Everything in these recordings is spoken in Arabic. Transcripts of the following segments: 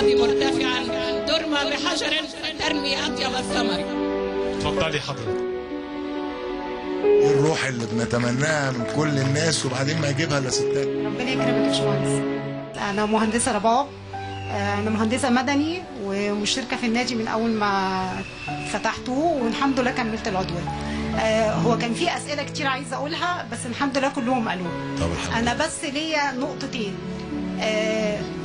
الأحقاد مرتفعا ترمى بحجر فترمي أطيب الثمر. اتفضلي حضرتك. الروح اللي بنتمناها من كل الناس وبعدين ما يجيبها إلا ستات. ربنا يكرمك يا باشمهندس. أنا مهندسة رباب آه، أنا مهندسة مدني ومشتركة في النادي من أول ما فتحته والحمد لله كملت العضوية. آه، هو كان في أسئلة كتير عايزة أقولها بس الحمد لله كلهم الحمد أنا بس ليا نقطتين.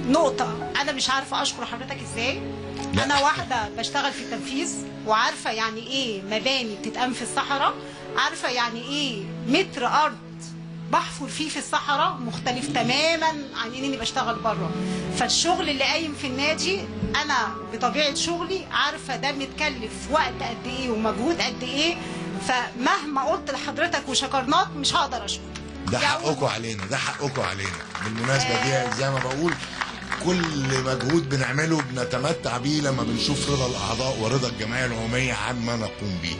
آه، نقطة. أنا مش عارفة أشكر حضرتك إزاي. لا. أنا واحدة بشتغل في التنفيذ وعارفة يعني إيه مباني بتتقام في الصحراء. عارفة يعني إيه متر أرض بحفر فيه في الصحراء مختلف تماما عن إني بشتغل بره. فالشغل اللي قايم في النادي أنا بطبيعة شغلي عارفة ده متكلف وقت قد إيه ومجهود قد إيه. فمهما قلت لحضرتك وشكرناك مش هقدر أشكر. ده أول حقكم علينا ده حقكم علينا. بالمناسبة دي زي ما بقول كل مجهود بنعمله بنتمتع بيه لما بنشوف رضا الأعضاء ورضا الجمعية العمومية عما نقوم به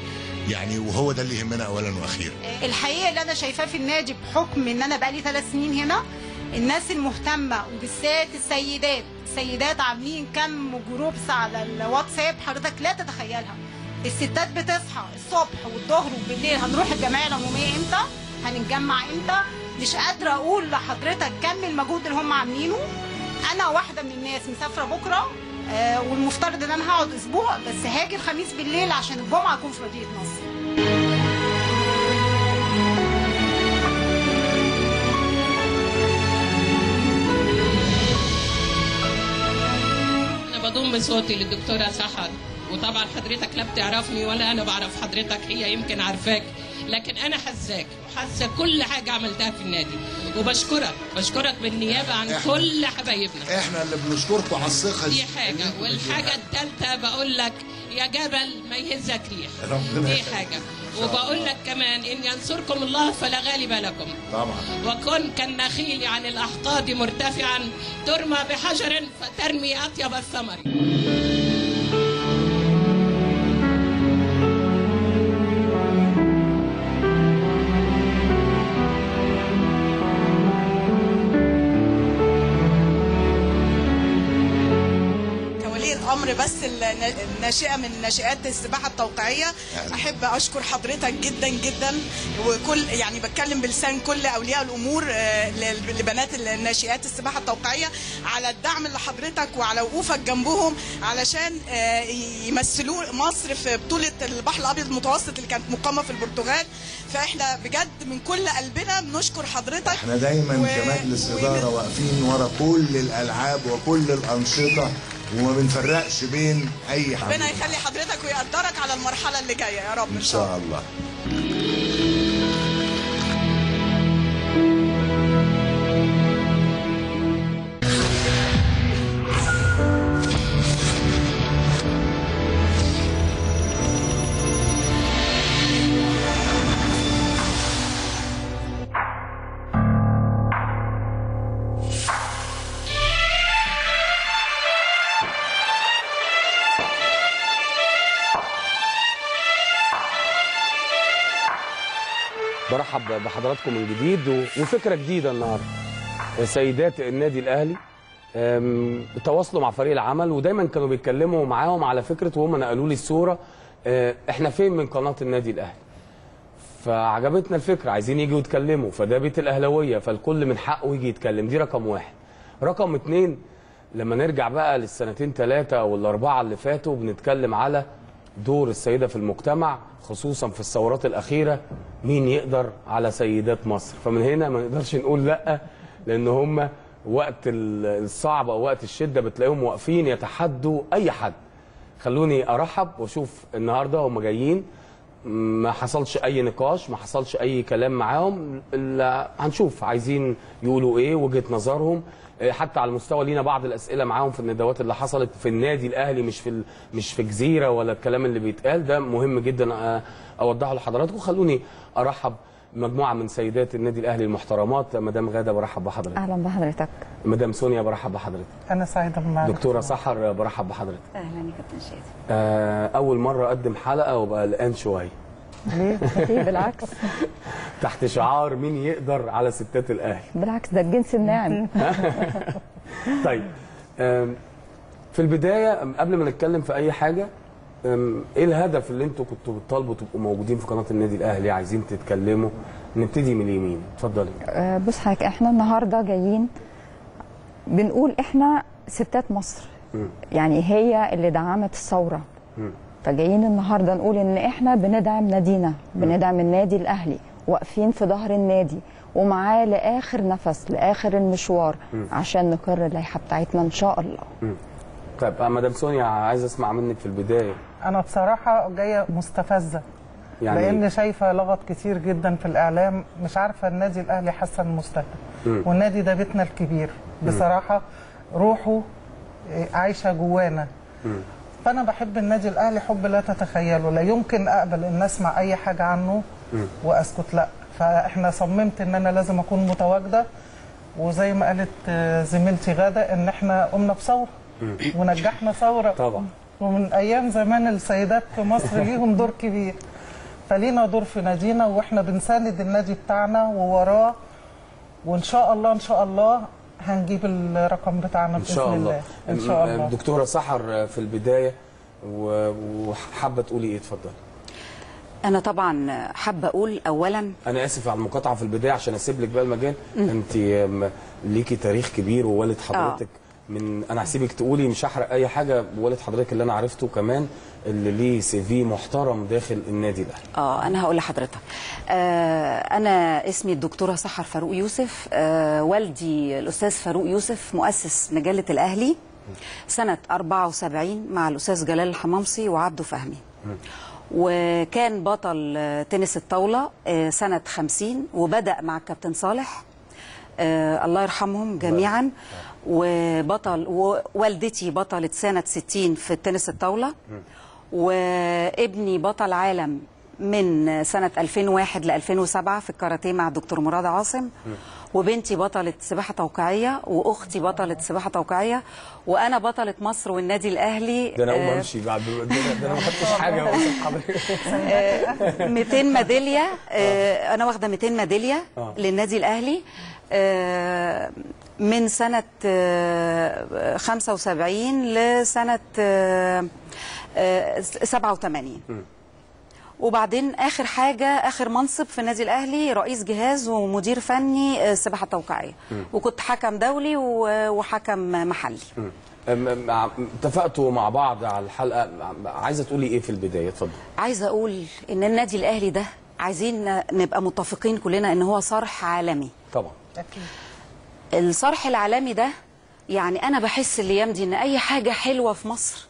يعني وهو ده اللي يهمنا اولا وأخيرا. الحقيقة اللي أنا شايفاه في النادي بحكم إن أنا بقالي ثلاث سنين هنا الناس المهتمة وبالذات السيدات السيدات عاملين كم جروبس على الواتساب حضرتك لا تتخيلها. الستات بتصحى الصبح والظهر وبالليل هنروح الجمعية العمومية إمتى؟ هنتجمع إمتى؟ مش قادرة أقول لحضرتك كم المجهود اللي هم عاملينه. أنا واحدة من الناس مسافره بكره آه والمفترض ان أنا هقعد أسبوع بس هاجي الخميس بالليل عشان الجمعه اكون في مدينه نصر. أنا بضم صوتي للدكتورة سحر وطبعا حضرتك لا بتعرفني ولا أنا بعرف حضرتك هي يمكن عارفاك. لكن أنا حاساك وحاسة كل حاجة عملتها في النادي. وبشكرك بشكرك بالنيابة عن إحنا- كل حبايبنا. إحنا اللي بنشكركم على الثقة دي حاجة. والحاجة الثالثة بقول لك يا جبل ما يهزك ريح. دي. حاجة. وبقول لك كمان إن ينصركم الله فلا غالب لكم. طبعا. وكن كالنخيل عن الأحقاد مرتفعا ترمى بحجر فترمي أطيب الثمر. الناشئة من ناشئات السباحة التوقيعية. أهلا. أحب أشكر حضرتك جدا جدا. وكل يعني بتكلم بلسان كل أولياء الأمور آه، لبنات الناشئات السباحة التوقيعية على الدعم اللي حضرتك وعلى وقوفك جنبهم علشان آه، يمثلوا مصر في بطولة البحر الأبيض المتوسط اللي كانت مقامة في البرتغال. فإحنا بجد من كل قلبنا بنشكر حضرتك. إحنا دايما و- كمجلس و- اداره واقفين ورا كل الألعاب وكل الأنشطة. وما بنفرقش بين أي حد ربنا يخلي حضرتك ويقدرك على المرحلة اللي جاية. يا رب. إن شاء الله. برحب بحضراتكم من جديد وفكرة جديدة النهارده. سيدات النادي الأهلي تواصلوا مع فريق العمل ودايما كانوا بيتكلموا معاهم على فكرة وهم نقلوا لي الصورة أه، إحنا فين من قناة النادي الأهلي؟ فعجبتنا الفكرة عايزين يجوا يتكلموا فده بيت الأهلاوية فالكل من حقه يجي يتكلم دي رقم واحد. رقم اتنين لما نرجع بقى للسنتين ثلاثة أو الاربعه اللي فاتوا بنتكلم على دور السيدة في المجتمع خصوصا في الثورات الأخيرة مين يقدر على سيدات مصر؟ فمن هنا ما نقدرش نقول لأ لأن هم وقت ال- الصعب أو وقت الشدة بتلاقيهم واقفين يتحدوا أي حد. خلوني أرحب وأشوف النهارده هم جايين. ما حصلش أي نقاش ما حصلش أي كلام معاهم. هنشوف عايزين يقولوا إيه وجهة نظرهم. إيه، حتى على المستوى لينا بعض الأسئلة معاهم في الندوات اللي حصلت في النادي الأهلي مش في ال- مش في جزيرة ولا الكلام اللي بيتقال. ده مهم جدا أوضحه لحضراتكم. خلوني أرحب مجموعه من سيدات النادي الأهلي المحترمات. مدام غادة برحب بحضرتك. أهلا بحضرتك. مدام سونيا برحب بحضرتك. أنا سعيدة بمعرفتك. دكتورة سحر برحب بحضرتك. أهلا يا كابتن شادي. أول مرة أقدم حلقة وابقى قلقان شوية. ليه؟ ليه؟ بالعكس. تحت شعار مين يقدر على ستات الاهلي بالعكس ده الجنس الناعم. طيب في البداية قبل ما نتكلم في أي حاجة إيه الهدف اللي أنتوا كنتوا بتطالبوا تبقوا موجودين في قناة النادي الأهلي؟ عايزين تتكلموا. نبتدي من اليمين. اتفضلي. آه، بص حضرتك إحنا النهارده جايين بنقول إحنا ستات مصر. يعني هي اللي دعمت الثورة. فجايين النهارده نقول إن إحنا بندعم نادينا بندعم النادي الأهلي واقفين في ظهر النادي ومعاه لآخر نفس لآخر المشوار عشان نقر اللائحة بتاعتنا إن شاء الله. طيب آه، مدام سونيا عايز أسمع منك في البداية. أنا بصراحة جاية مستفزة يعني لأن شايفة لغط كتير جدا في الإعلام. مش عارفة النادي الأهلي حسن مستهدف. والنادي ده بيتنا الكبير. بصراحة روحه إيه، عايشة جوانا. فأنا بحب النادي الأهلي حب لا تتخيله لا يمكن أقبل إن أسمع أي حاجة عنه وأسكت لا. فإحنا صممت إن أنا لازم أكون متواجدة وزي ما قالت آه، زميلتي غادة إن إحنا قمنا بثورة ونجحنا ثورة. طبعا. ومن أيام زمان السيدات في مصر ليهم دور كبير. فلينا دور في نادينا وإحنا بنساند النادي بتاعنا ووراه وإن شاء الله إن شاء الله هنجيب الرقم بتاعنا إن بإذن شاء الله. الله. إن شاء الله. دكتورة سحر في البداية وحابة تقولي إيه؟ اتفضلي. أنا طبعا حابة أقول أولا أنا آسف على المقاطعة في البداية عشان اسيب لك بقى المجال. أنت ليكي تاريخ كبير ووالد حضرتك. من أنا هسيبك تقولي مش هحرق أي حاجة والد حضرتك اللي أنا عرفته كمان. اللي ليه سي في محترم داخل النادي الاهلي آه أنا هقول لحضرتك. آه أنا اسمي الدكتورة سحر فاروق يوسف. آه والدي الأستاذ فاروق يوسف مؤسس مجلة الأهلي سنة 74 مع الأستاذ جلال الحمامصي وعبده فهمي. وكان بطل تنس الطاولة آه، سنة 50 وبدأ مع الكابتن صالح. آه الله يرحمهم جميعا. وبطل ووالدتي بطلة سنة 60 في التنس الطاولة. وابني بطل عالم من سنة 2001 ل 2007 في الكاراتيه مع الدكتور مراد عاصم وبنتي بطلة سباحة توقيعية وأختي بطلة سباحة توقيعية وأنا بطلة مصر والنادي الأهلي ده أنا اقوم آه، أمشي بعد ده أنا- ما خدتش حضرتك 200 ميدالية آه، أنا واخدة 200 ميدالية آه. للنادي الأهلي آه، من آه، 75 لسنة آه، آه، 87 وبعدين آخر حاجة آخر منصب في النادي الأهلي رئيس جهاز ومدير فني آه، سباحه توقيعيه وكنت حكم دولي وحكم محلي. اتفقتوا مع بعض على الحلقة. عايزة تقولي إيه في البداية؟ اتفضل. عايزة أقول إن النادي الأهلي ده عايزين نبقى متفقين كلنا إن هو صرح عالمي. طبعا. أكيد. الصرح العالمي ده يعني أنا بحس الأيام دي إن أي حاجة حلوة في مصر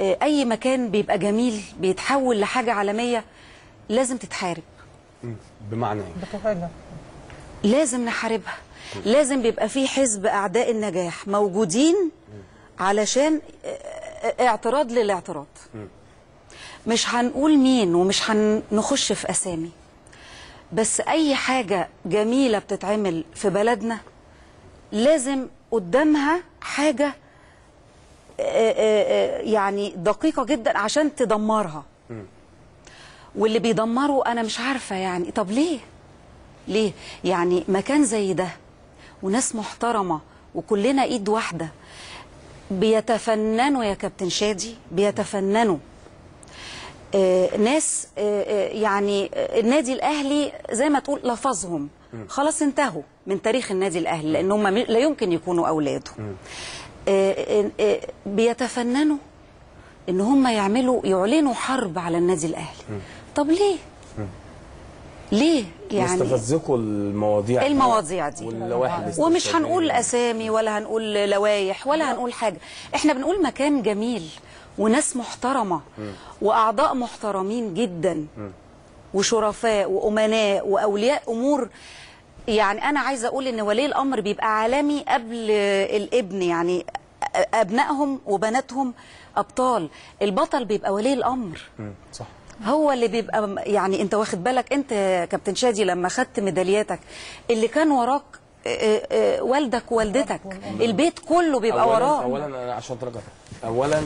أي مكان بيبقى جميل بيتحول لحاجة عالمية لازم تتحارب. بمعنى إيه؟ لازم نحاربها. لازم بيبقى في حزب أعداء النجاح موجودين علشان اه- اه- اعتراض للاعتراض. مش هنقول مين ومش هنخش في أسامي بس أي حاجة جميلة بتتعمل في بلدنا لازم قدامها حاجة يعني دقيقة جدا عشان تدمرها. واللي بيدمروا أنا مش عارفة يعني طب ليه؟ ليه؟ يعني مكان زي ده وناس محترمة وكلنا إيد واحدة بيتفننوا يا كابتن شادي بيتفننوا. آه ناس آه آه، يعني آه، النادي الأهلي زي ما تقول لفظهم. خلاص انتهوا من تاريخ النادي الأهلي لأن هم لا يمكن يكونوا اولاده آه آه آه بيتفننوا إن هم يعملوا يعلنوا حرب على النادي الأهلي. طب ليه؟ ليه يعني؟ مستفزكوا المواضيع دي. المواضيع دي. ومش. هنقول أسامي ولا هنقول لوايح ولا هنقول حاجة. إحنا بنقول مكان جميل وناس محترمة وأعضاء محترمين جدا وشرفاء وأمناء وأولياء أمور يعني أنا عايزة أقول إن ولي الأمر بيبقى عالمي قبل الابن يعني أبنائهم وبناتهم أبطال. البطل بيبقى ولي الأمر. صح. هو اللي بيبقى يعني أنت واخد بالك أنت كابتن شادي لما خدت ميدالياتك اللي كان وراك والدك ووالدتك. البيت كله بيبقى أولاً وراه اولا أنا عشان ترجع اولا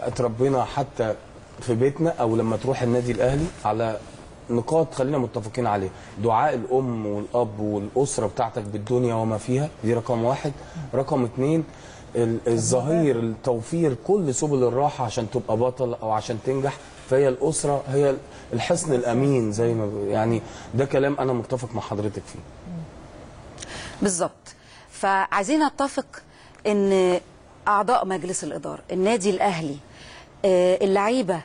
اتربينا حتى في بيتنا أو لما تروح النادي الأهلي على نقاط خلينا متفقين عليها. دعاء الأم والأب والأسرة بتاعتك بالدنيا وما فيها دي رقم واحد. رقم اتنين ال- الظهير التوفير كل سبل الراحة عشان تبقى بطل أو عشان تنجح. فهي الأسرة هي الحصن الأمين زي ما يعني ده كلام أنا متفق مع حضرتك فيه. بالظبط. فعايزين نتفق إن أعضاء مجلس الإدارة النادي الأهلي آه، اللعيبة ال-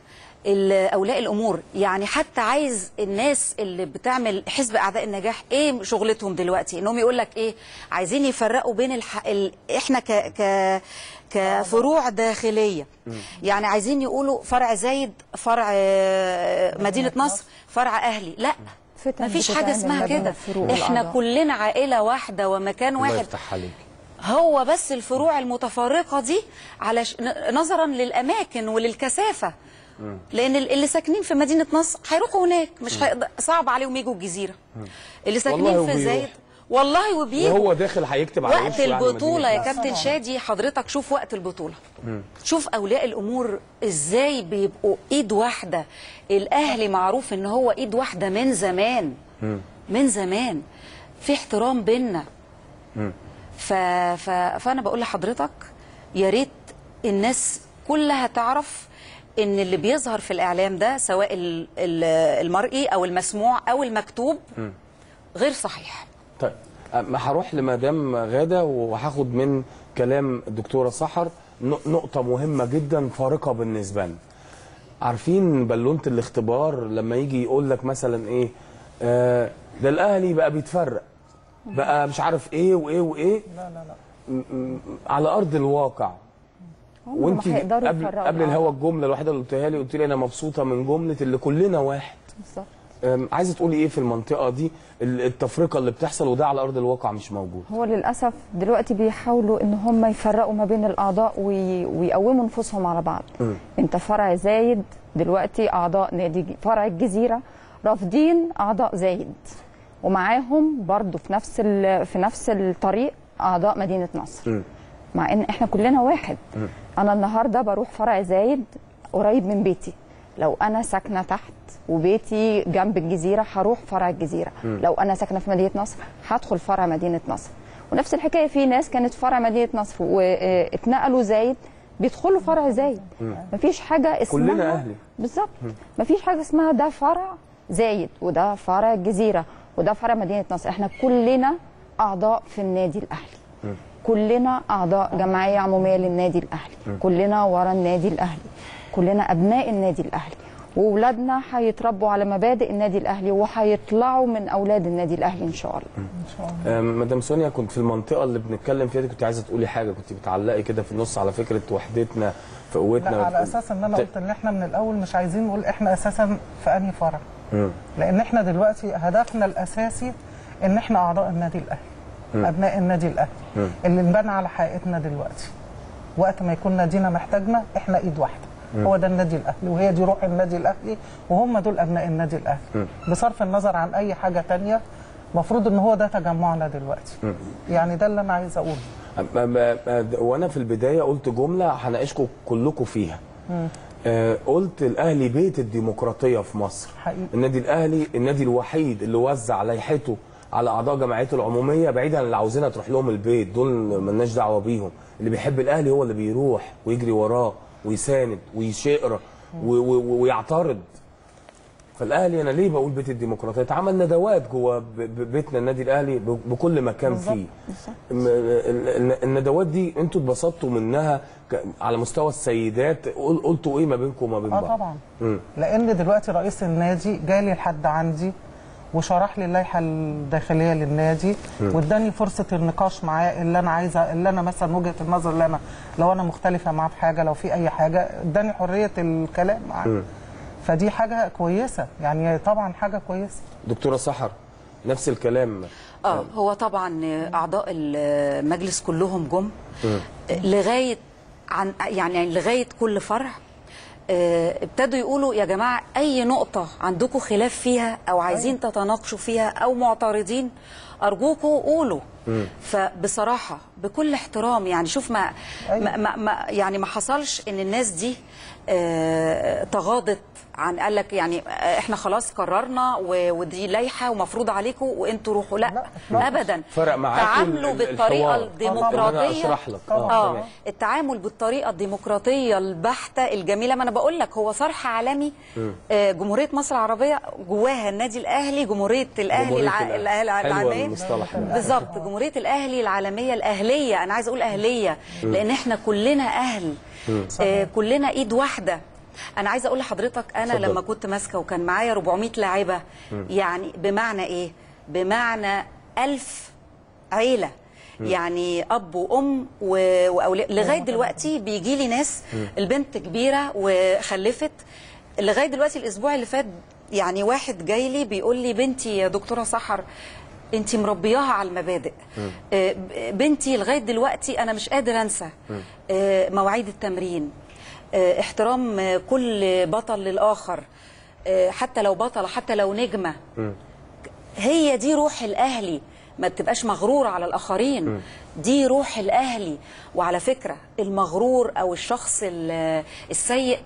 أولياء الأمور. يعني حتى عايز الناس اللي بتعمل حزب أعداء النجاح إيه شغلتهم دلوقتي؟ إنهم يقول لك إيه؟ عايزين يفرقوا بين الح... ال... إحنا ك... ك... كفروع داخلية. يعني عايزين يقولوا فرع زايد فرع آه، مدينة نصر. فرع أهلي. لا فتن مفيش حاجة اسمها ما كده. إحنا. كلنا عائلة واحدة ومكان الله واحد. هو بس الفروع المتفرقة دي على نظرا للأماكن وللكثافة. لأن ال- اللي ساكنين في مدينة نصر هيروحوا هناك. مش هيقدر صعب عليهم يجوا الجزيرة. اللي ساكنين في. زايد والله وبيجوا وهو داخل هيكتب على وقت يعني البطولة يا كابتن شادي حضرتك شوف وقت البطولة. شوف أولياء الأمور إزاي بيبقوا إيد واحدة. الأهلي معروف إن هو إيد واحدة من زمان. من زمان. في احترام بينا. ف... ف... فأنا بقول لحضرتك يا ريت الناس كلها تعرف إن اللي بيظهر في الإعلام ده سواء ال- ال- المرئي أو المسموع أو المكتوب غير صحيح. طيب هروح لمدام غادة وهاخد من كلام الدكتورة سحر ن- نقطة مهمة جدا فارقة بالنسبة لنا. عارفين بالونه الاختبار لما يجي يقول لك مثلا إيه آه ده الأهلي بقى بيتفرق بقى مش عارف إيه وإيه وإيه؟ لا لا لا. على أرض الواقع. وانت قبل قبل. الهوا الجملة الوحيدة اللي قلتها لي قلت لي أنا مبسوطة من جملة اللي كلنا واحد. بالظبط. عايزة تقولي إيه في المنطقة دي؟ ال- التفرقة اللي بتحصل وده على أرض الواقع مش موجود. هو للأسف دلوقتي بيحاولوا إن هم يفرقوا ما بين الأعضاء وي... ويقوموا نفوسهم على بعض. مم. أنت فرع زايد دلوقتي أعضاء نادي فرع الجزيرة رافضين أعضاء زايد. ومعاهم برضو في نفس ال... في نفس الطريق أعضاء مدينة نصر. مم. مع إن إحنا كلنا واحد. أنا النهارده بروح فرع زايد قريب من بيتي. لو أنا ساكنة تحت وبيتي جنب الجزيرة هروح فرع الجزيرة. لو أنا ساكنة في مدينة نصر هدخل فرع مدينة نصر. ونفس الحكاية في ناس كانت فرع مدينة نصر واتنقلوا زايد بيدخلوا فرع زايد. مفيش حاجة اسمها كلنا أهلي. بالظبط. مفيش حاجة اسمها ده فرع زايد وده فرع الجزيرة وده فرع مدينة نصر. إحنا كلنا أعضاء في النادي الأهلي. كلنا أعضاء جمعية عمومية للنادي الأهلي. كلنا ورا النادي الأهلي. كلنا أبناء النادي الأهلي. واولادنا هيتربوا على مبادئ النادي الأهلي وهيطلعوا من أولاد النادي الأهلي إن شاء الله. أم، مدام سونيا كنت في المنطقة اللي بنتكلم فيها دي كنت عايزة تقولي حاجة. كنت بتعلقي كده في النص على فكرة وحدتنا في قوتنا لا على أساس إن أنا قلت إن إحنا من الأول مش عايزين نقول إحنا أساسا في أنهي فرع. لأن إحنا دلوقتي هدفنا الأساسي إن إحنا أعضاء النادي الأهلي. أبناء النادي الأهلي. اللي انبنى على حقيقتنا دلوقتي. وقت ما يكون نادينا محتاجنا إحنا إيد واحدة. هو ده النادي الأهلي وهي دي روح النادي الأهلي وهم دول أبناء النادي الأهلي. بصرف النظر عن أي حاجة تانية المفروض إن هو ده تجمعنا دلوقتي. يعني ده اللي أنا عايز أقوله. وأنا في البداية قلت جملة هناقشكم كلكم فيها. آه قلت الأهلي بيت الديمقراطية في مصر. حقيقي. النادي الأهلي النادي الوحيد اللي وزع لائحته على أعضاء جمعيته العمومية بعيدا عن اللي عاوزينها تروح لهم البيت. دول ملناش دعوة بيهم. اللي بيحب الأهلي هو اللي بيروح ويجري وراه ويساند ويشقر و- و- ويعترض. فالأهلي أنا ليه بقول بيت الديمقراطية؟ اتعمل ندوات جوه بيتنا النادي الأهلي بكل مكان. فيه. الندوات دي أنتوا اتبسطتوا منها على مستوى السيدات؟ قل- قلتوا إيه ما بينكم وما بين آه بعض؟ طبعا. مم. لأن دلوقتي رئيس النادي جالي لحد عندي وشرح لي اللائحة الداخلية للنادي واداني فرصة النقاش معاه اللي أنا عايزة اللي أنا مثلا وجهة النظر اللي أنا لو أنا مختلفة معاه في حاجة لو في أي حاجة اداني حرية الكلام معاه. فدي حاجة كويسة يعني طبعا حاجة كويسة. دكتورة سحر نفس الكلام. آه هو طبعا أعضاء المجلس كلهم جم. لغاية عن يعني لغاية كل فرع ابتدوا يقولوا يا جماعة أي نقطة عندكم خلاف فيها أو عايزين تتناقشوا فيها أو معترضين أرجوكم قولوا. فبصراحة بكل احترام يعني شوف ما, ما, ما, ما يعني ما حصلش إن الناس دي آه، تغاضت عن قال لك يعني آه، إحنا خلاص قررنا ودي لائحه ومفروض عليكم وإنتوا روحوا. لا, لا، ابدا. فرق تعاملوا ال- بالطريقة الحوار. الديمقراطية. أنا أشرح لك. آه، آه. التعامل بالطريقة الديمقراطية البحتة الجميلة. ما أنا بقول لك هو صرح عالمي. آه، جمهورية مصر العربية جواها النادي الأهلي جمهورية الأهلي الع... حلوة العالمية. بالظبط. جمهورية الأهلي العالمية الأهلية. أنا عايزه أقول أهلية لأن إحنا كلنا أهل. آه كلنا إيد واحدة. أنا عايزة أقول لحضرتك أنا اتفضل. لما كنت ماسكة وكان معايا 400 لاعبة يعني بمعنى إيه؟ بمعنى ألف عيلة. يعني أب وأم وأولاد. لغاية دلوقتي بيجي لي ناس البنت كبيرة وخلفت. لغاية دلوقتي الأسبوع اللي فات يعني واحد جاي لي بيقول لي بنتي يا دكتورة سحر انت مربياها على المبادئ. آه، بنتي لغاية دلوقتي أنا مش قادر أنسى. آه، مواعيد التمرين. احترام آه، كل بطل للآخر آه، حتى لو بطلة حتى لو نجمة. هي دي روح الأهلي. ما تبقاش مغرور على الآخرين. دي روح الأهلي. وعلى فكرة المغرور أو الشخص ال- السيء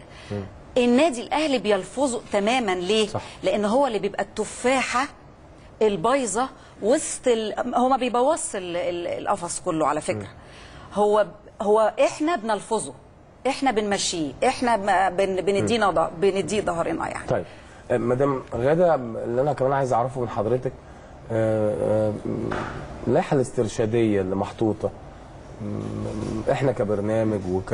النادي الأهلي بيلفظه تماما. ليه؟ صح. لأن هو اللي بيبقى التفاحة البايظة وسط ال... هو ما بيبوظش ال- ال- القفص كله على فكرة. هو هو إحنا بنلفظه. إحنا بنمشيه إحنا. بندينا ض... بنديه ظهرنا يعني طيب آه، مدام غادة اللي أنا كمان عايز أعرفه من حضرتك آه، آه، اللائحة الاسترشادية اللي محطوطة إحنا كبرنامج وك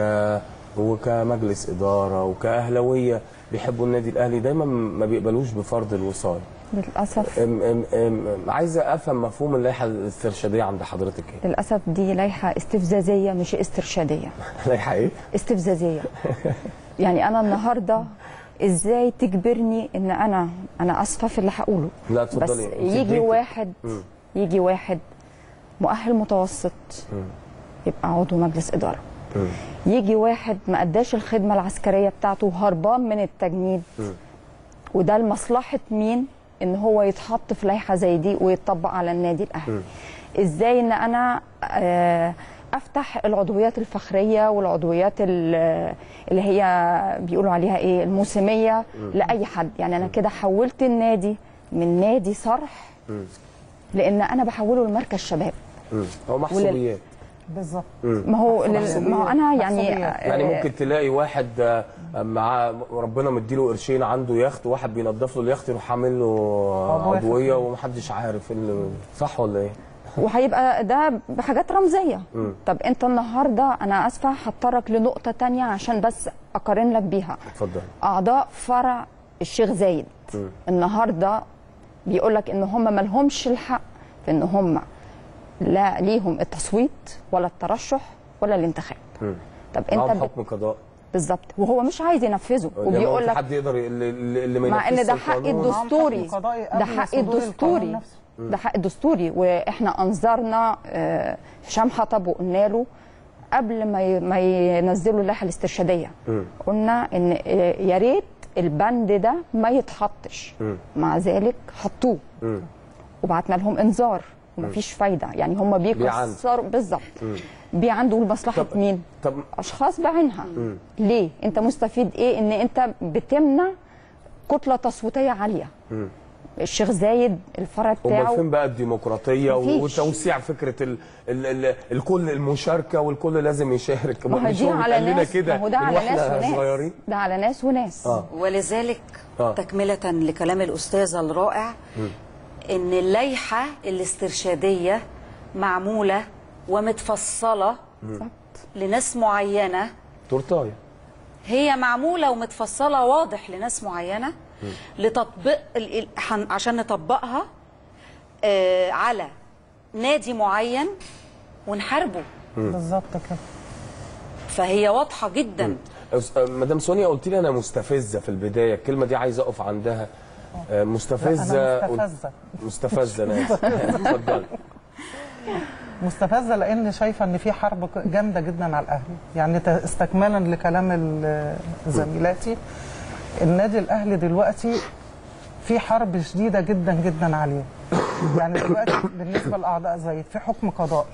وكمجلس إدارة وكأهلاوية بيحبوا النادي الأهلي دايما ما بيقبلوش بفرض الوصاية للأسف. أم أم أم عايزة أفهم مفهوم اللائحة الاسترشادية عند حضرتك. إيه؟ للأسف دي لائحة استفزازية مش استرشادية. لائحة إيه؟ استفزازية. يعني أنا النهارده إزاي تجبرني إن أنا أنا آسفة في اللي هقوله؟ لا بس اتفضلي أنت يجي. واحد. يجي واحد مؤهل متوسط يبقى عضو مجلس إدارة. يجي واحد ما أداش الخدمة العسكرية بتاعته وهربان من التجنيد. وده لمصلحة مين؟ إن هو يتحط في لائحة زي دي ويتطبق على النادي الأهلي. إزاي إن أنا آه، أفتح العضويات الفخرية والعضويات ال- اللي هي بيقولوا عليها إيه الموسمية لأي حد. يعني أنا كده حولت النادي من نادي صرح لأن أنا بحوله لمركز شباب. هو محسوبيات. بالظبط. ما هو ما هو أنا يعني. يعني ممكن تلاقي واحد آه، مع ربنا مديله قرشين عنده يخت واحد بينضف له اليخت يروح عامل له عضويه ومحدش عارف صح ولا إيه؟ وهيبقى ده بحاجات رمزية. طب أنت النهارده أنا آسفة هضطرك لنقطة تانية عشان بس أقارن لك بيها. اتفضل. أعضاء فرع الشيخ زايد. النهارده بيقول لك إن هم ما لهمش الحق في إن هم لا ليهم التصويت ولا الترشح ولا الانتخاب. طب معاهم انت بت- حكم قضاء. بالظبط. وهو مش عايز ينفذه. وبيقول لك حد يقدر اللي, اللي ما مع إن ينفذش ده حق. الدستوري. قضائي ده حق الدستوري. ده حق الدستوري. وإحنا انظرنا آه، هشام حطب وقلنا له قبل ما ي- ما ينزلوا اللائحة الاسترشادية. قلنا إن آه، يا ريت البند ده ما يتحطش. مع ذلك حطوه. وبعتنا لهم إنذار. ومفيش فايدة. يعني هم بيكسروا بالظبط. بيعندوا لمصلحه طب- مين؟ طب أشخاص بعينها. ليه؟ أنت مستفيد إيه؟ إن أنت بتمنع كتلة تصويتية عالية. الشيخ زايد الفرع بتاعه. فين بقى الديمقراطية؟ مفيش. وتوسيع فكرة ال ال ال الكل المشاركة والكل لازم يشارك. ما هو دي على ناس كده ما هو ده على ناس وناس. صغيرين. ده على ناس وناس. آه. ولذلك آه. تكملة لكلام الأستاذة الرائع. إن اللائحة الاسترشادية معمولة ومتفصلة لناس معينة. تورتايه هي معمولة ومتفصلة واضح لناس معينة. لتطبيق عشان نطبقها آه، على نادي معين ونحاربه. بالظبط كده. فهي واضحة جدا. مدام سونيا قلت لي أنا مستفزة في البداية الكلمة دي عايز أقف عندها. مستفزة قلت- مستفزة. مستفزة آسف. اتفضلي مستفزة لأن شايفة إن في حرب جامدة جدا على الأهلي. يعني استكمالا لكلام زميلاتي النادي الأهلي دلوقتي في حرب شديدة جدا جدا عليه. يعني دلوقتي بالنسبة لأعضاء زايد في حكم قضائي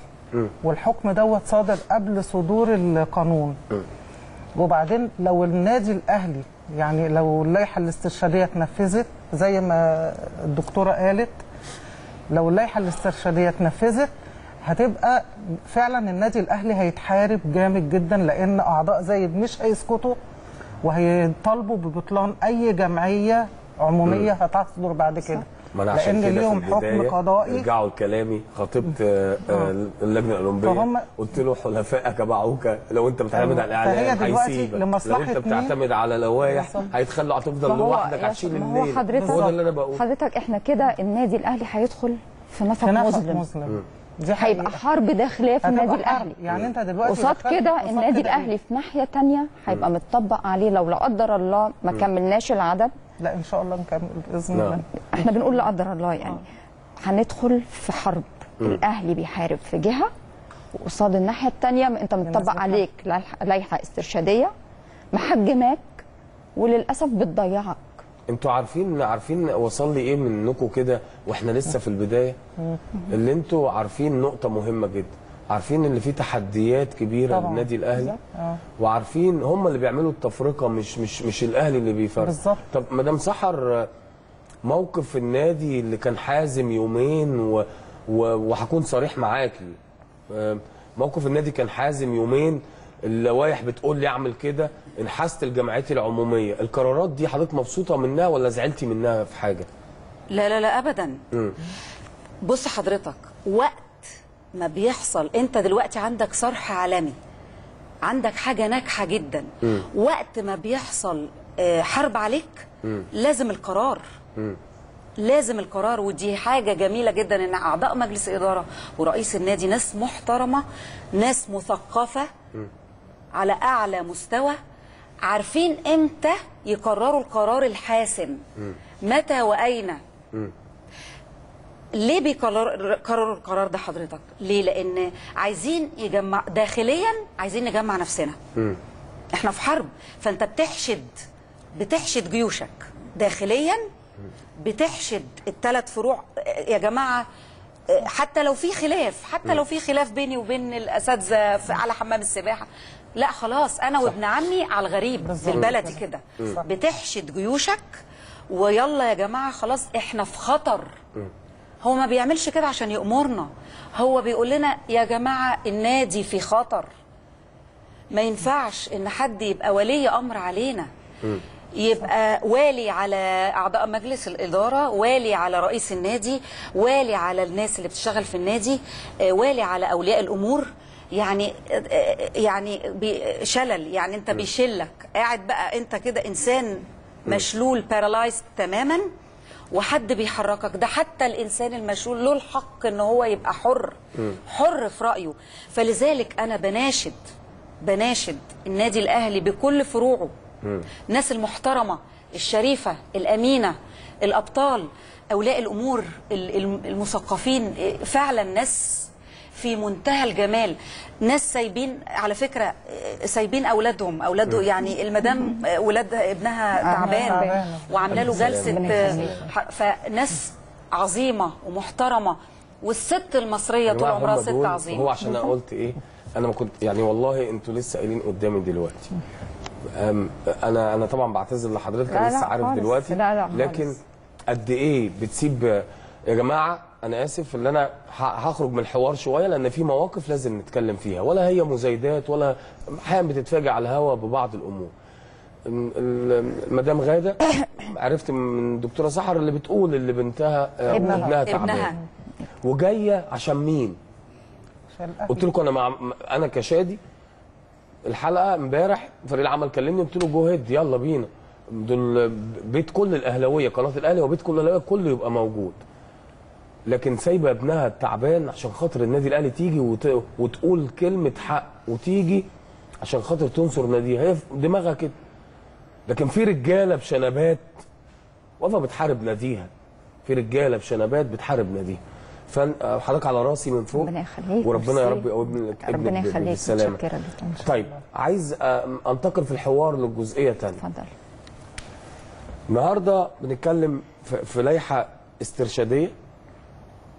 والحكم دوت صادر قبل صدور القانون. وبعدين لو النادي الأهلي يعني لو اللائحة الاسترشاديه اتنفذت زي ما الدكتورة قالت لو اللائحة الاسترشاديه اتنفذت هتبقى فعلا النادي الأهلي هيتحارب جامد جدا لأن أعضاء زايد مش هيسكتوا وهيطالبوا ببطلان أي جمعية عمومية هتصدر بعد كده. ما أنا عشان لأن كده ليهم في حكم قضائي. رجعوا لكلامي. خطبت آه، آه، اللجنة الأولمبية. قلت له حلفائك باعوك لو أنت بتعتمد على الإعلام فهي دلوقتي هيسيبك. لو أنت؟ بتعتمد على لوائح. هيتخلوا هتفضل لوحدك هتشيل الليل حضرتك هو ده اللي أنا بقوله. حضرتك إحنا كده النادي الأهلي هيدخل في نفق مظلم. مظلم. دي هيبقى. حرب داخلية في النادي. الأهلي. يعني أنت دلوقتي قصاد كده النادي الأهلي في ناحية تانية هيبقى متطبق عليه لو لا قدر الله ما كملناش العدد. لا إن شاء الله نكمل بإذن نعم. الله. إحنا بنقول لا قدر الله يعني هندخل في حرب. الاهلي بيحارب في جهة وقصاد الناحية الثانية أنت متطبق عليك لائحه استرشادية. محجماك وللأسف بتضيعك. أنتوا عارفين عارفين وصل لي إيه منكم كده وإحنا لسه في البداية؟ اللي أنتوا عارفين نقطة مهمة جدا. عارفين ان في تحديات كبيرة طبعاً. للنادي الأهلي بالظبط. آه. وعارفين هم اللي بيعملوا التفرقة مش مش مش الأهلي اللي بيفرق بالظبط. طب مدام سحر موقف النادي اللي كان حازم يومين و و وهكون صريح معاكي آه، موقف النادي كان حازم يومين اللوائح بتقول لي أعمل كده انحست الجمعيات العمومية القرارات دي حضرتك مبسوطة منها ولا زعلتي منها في حاجة لا لا لا ابدا بص حضرتك وقت ما بيحصل. انت دلوقتي عندك صرح عالمي. عندك حاجة ناجحة جدا. وقت ما بيحصل آه، حرب عليك لازم القرار. لازم القرار. ودي حاجة جميلة جدا إن أعضاء مجلس إدارة ورئيس النادي ناس محترمة ناس مثقفة على أعلى مستوى عارفين إمتى يقرروا القرار الحاسم. متى وأين. ليه بيقرروا قرروا القرار ده حضرتك؟ ليه؟ لأن عايزين يجمع داخليا عايزين نجمع نفسنا. إحنا في حرب. فأنت بتحشد بتحشد جيوشك. داخليا بتحشد الثلاث فروع. يا جماعة حتى لو في خلاف حتى لو في خلاف بيني وبين الأساتذة في- على حمام السباحة. لا خلاص أنا وابن عمي على الغريب بالبلدي كده. بتحشد جيوشك ويلا يا جماعة خلاص إحنا في خطر. هو ما بيعملش كده عشان يأمرنا. هو بيقول لنا يا جماعة النادي في خطر. ما ينفعش إن حد يبقى ولي أمر علينا. يبقى والي على أعضاء مجلس الإدارة والي على رئيس النادي والي على الناس اللي بتشتغل في النادي آه، والي على أولياء الأمور. يعني آه، يعني بي- شلل. يعني أنت بيشلك. قاعد بقى أنت كده إنسان مشلول paralyzed تماما. وحد بيحركك. ده حتى الإنسان المشلول له الحق إن هو يبقى حر حر في رأيه. فلذلك أنا بناشد بناشد النادي الأهلي بكل فروعه. الناس المحترمة الشريفة الأمينة الأبطال أولياء الأمور ال- الم- المثقفين فعلا ناس في منتهى الجمال. ناس سايبين على فكرة سايبين أولادهم. أولاده يعني المدام ولاد ابنها تعبان. وعاملة له جلسة آه، فناس عظيمة ومحترمة. والست المصرية طول عمرها ست عظيمة. هو عشان أنا قلت إيه؟ أنا ما كنت يعني والله أنتوا لسه قايلين قدامي دلوقتي. أنا أنا طبعا بعتذر لحضرتك أنا لسه عارف. دلوقتي. لا، لا. لكن قد إيه بتسيب يا جماعة أنا آسف ان أنا هخرج من الحوار شوية لأن في مواقف لازم نتكلم فيها. ولا هي مزايدات ولا أحيانا بتتفاجئ على الهوا ببعض الأمور. ال- ال- مدام غادة عرفت من الدكتوره سحر اللي بتقول اللي بنتها آه، ابنها. ابنها تعبان ابنها. وجاية عشان مين؟ قلت لكم أنا مع أنا كشادي الحلقة امبارح فريق العمل كلمني قلت له جو هيد يلا بينا. دول بيت كل الأهلاوية قناة الأهلي وبيت كل الأهلاوية كله يبقى موجود. لكن سايبة ابنها التعبان عشان خاطر النادي الأهلي تيجي وت... وتقول كلمة حق وتيجي عشان خاطر تنصر ناديها هي دماغها كده. لكن في رجالة بشنبات واقفه بتحارب ناديها. في رجالة بشنبات بتحارب ناديها. فحضرتك على راسي من فوق. ربنا يخليك. وربنا يا. رب يقوم لك ربنا ابنك يخليك. بالسلامة. طيب عايز أنتقل في الحوار للجزئيه تانية. اتفضل. النهارده بنتكلم في, في لائحة استرشادية.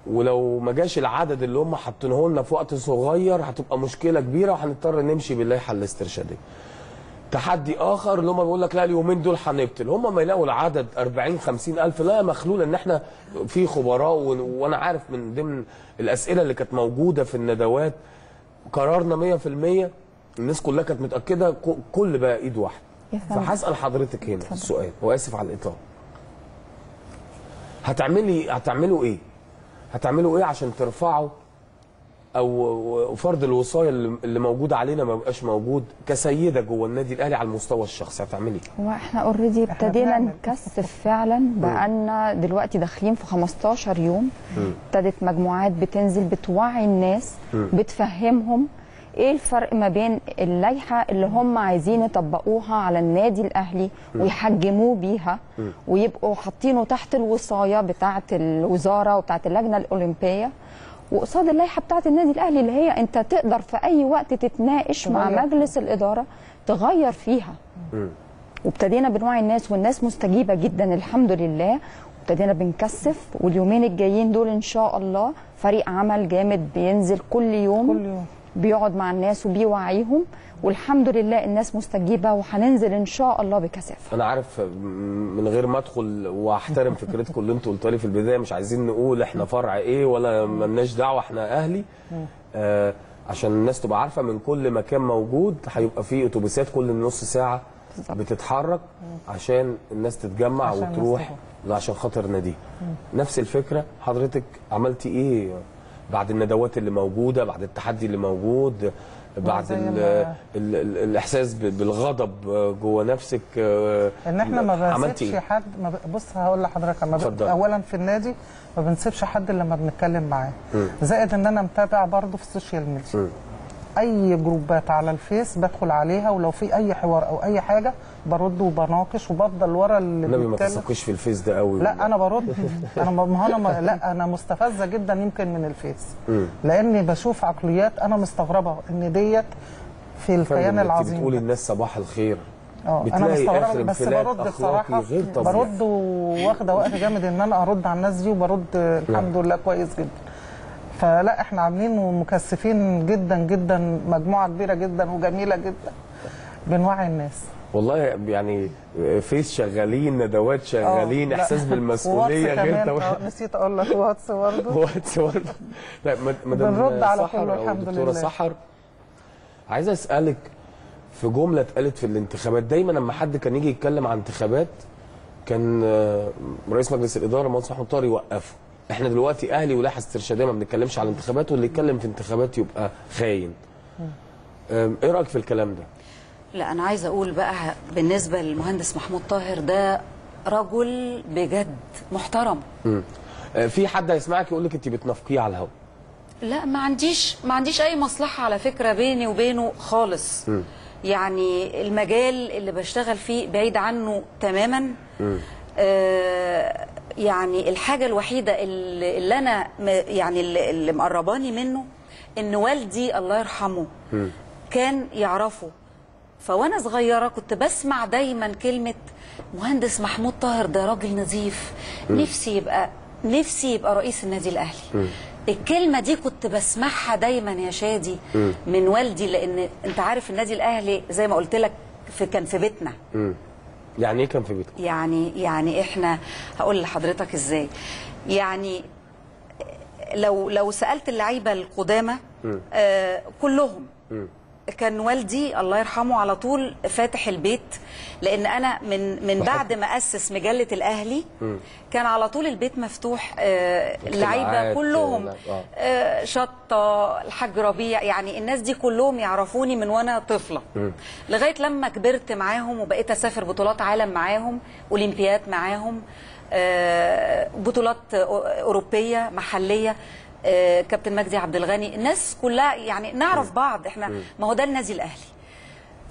ولو ما جاش العدد اللي هم حاطينه لنا في وقت صغير هتبقى مشكلة كبيرة وهنضطر نمشي باللائحة الاسترشادية. تحدي آخر اللي هم بيقول لك لا اليومين دول هنقتل هم ما يلاقوا العدد 40 50 ألف لا مخلول إن إحنا في خبراء. وأنا عارف من ضمن الأسئلة اللي كانت موجودة في الندوات قرارنا 100% الناس كلها كانت متأكدة كل بقى إيد واحدة. فهسأل حضرتك هنا السؤال واسف على الإطالة هتعملي هتعملوا إيه هتعملوا إيه عشان ترفعوا؟ أو فرض الوصايه اللي اللي موجود علينا ما بقاش موجود كسيدة جوه النادي الأهلي على المستوى الشخصي. هتعملي إيه؟ هو إحنا اوريدي ابتدينا. نكثف فعلا. بقالنا دلوقتي داخلين في 15 يوم. ابتدت مجموعات بتنزل بتوعي الناس بتفهمهم إيه الفرق ما بين اللائحة اللي هم عايزين يطبقوها على النادي الأهلي ويحجموه بيها ويبقوا حاطينه تحت الوصاية بتاعه الوزارة وبتاعه اللجنة الأولمبية؟ وقصاد اللائحة بتاعه النادي الأهلي اللي هي أنت تقدر في أي وقت تتناقش مع. مجلس الإدارة تغير فيها. وابتدينا بنوعي الناس والناس مستجيبة جدا الحمد لله. ابتدينا بنكثف واليومين الجايين دول إن شاء الله فريق عمل جامد بينزل كل يوم. كل يوم. بيقعد مع الناس وبيوعيهم والحمد لله الناس مستجيبة وهننزل إن شاء الله بكثافة. أنا عارف من غير ما أدخل وأحترم فكرتكم اللي أنتوا قلتوا لي في البداية مش عايزين نقول إحنا فرع إيه ولا ملناش دعوة إحنا أهلي. آه عشان الناس تبقى عارفة من كل مكان موجود هيبقى فيه أتوبيسات كل نص ساعة بتتحرك عشان الناس تتجمع عشان وتروح عشان خاطر نادي نفس الفكرة حضرتك عملتي إيه؟ بعد الندوات اللي موجودة بعد التحدي اللي موجود بعد زي ال ما- ال ال الإحساس بالغضب جوه نفسك آه، إن إحنا ما بنسيبش إيه؟ حد ما. بص هقول لحضرتك أما ب... اولا في النادي ما بنسيبش حد لما بنتكلم معاه زائد إن أنا متابع برضه في ال social media أي جروبات على الفيس بدخل عليها ولو في أي حوار أو أي حاجة برد وبناقش وبفضل ورا اللي النبي ما تثقيش في الفيس ده قوي. لا أنا برد. أنا ما أنا ما لا أنا مستفزة جدا يمكن من الفيس. لأني بشوف عقليات أنا مستغربة إن ديت في الكيان العظيم. بتقولي ده. الناس صباح الخير. آه أنا مستغربة بس برد بصراحة. برد واخدة وقت جامد إن أنا أرد على الناس دي وبرد الحمد لله كويس جدا. فلا إحنا عاملين ومكثفين جدا جدا مجموعة كبيرة جدا وجميلة جدا بنوعي الناس. والله يعني فيس شغالين ندوات شغالين آه، لا. إحساس بالمسؤولية غير طبيعي آه، نسيت أقول لك واتس برضه. واتس برضه. لا مد- مدام بنرد على كله الحمد دكتورة لله. سحر عايز أسألك في جملة اتقالت في الانتخابات. دايما لما حد كان يجي يتكلم عن انتخابات كان آه، رئيس مجلس الإدارة مهندس محمود طاهر يوقفه. إحنا دلوقتي أهلي ولائحه استرشادية ما بنتكلمش على الانتخابات واللي يتكلم في انتخابات يبقى خاين. إيه رأيك في الكلام ده؟ لا أنا عايزة أقول بقى بالنسبة للمهندس محمود طاهر ده رجل بجد محترم. آه، في حد هيسمعك يقول لك انت بتنافقيه على الهوا. لا ما عنديش ما عنديش أي مصلحة على فكرة بيني وبينه خالص. يعني المجال اللي بشتغل فيه بعيد عنه تماما. آه يعني الحاجة الوحيدة اللي, اللي أنا م- يعني اللي, مقرباني منه إن والدي الله يرحمه كان يعرفه. فوانا صغيرة كنت بسمع دايما كلمة مهندس محمود طاهر ده راجل نظيف. نفسي يبقى نفسي يبقى رئيس النادي الأهلي. الكلمة دي كنت بسمعها دايما يا شادي من والدي لأن أنت عارف النادي الأهلي زي ما قلت لك في كان في بيتنا. يعني إيه كان في بيتكم؟ يعني يعني إحنا هقول لحضرتك إزاي. يعني لو لو سألت اللعيبة القدامى آه كلهم كان والدي الله يرحمه على طول فاتح البيت لأن أنا من من بعد ما أسس مجلة الأهلي كان على طول البيت مفتوح آه اللعيبة كلهم آه، آه. شطة الحاج ربيع يعني الناس دي كلهم يعرفوني من وأنا طفلة. لغاية لما كبرت معاهم وبقيت أسافر بطولات عالم معاهم أولمبياد معاهم بطولات أوروبية محلية كابتن مجدي عبد الغني الناس كلها يعني نعرف بعض إحنا ما هو ده النادي الأهلي.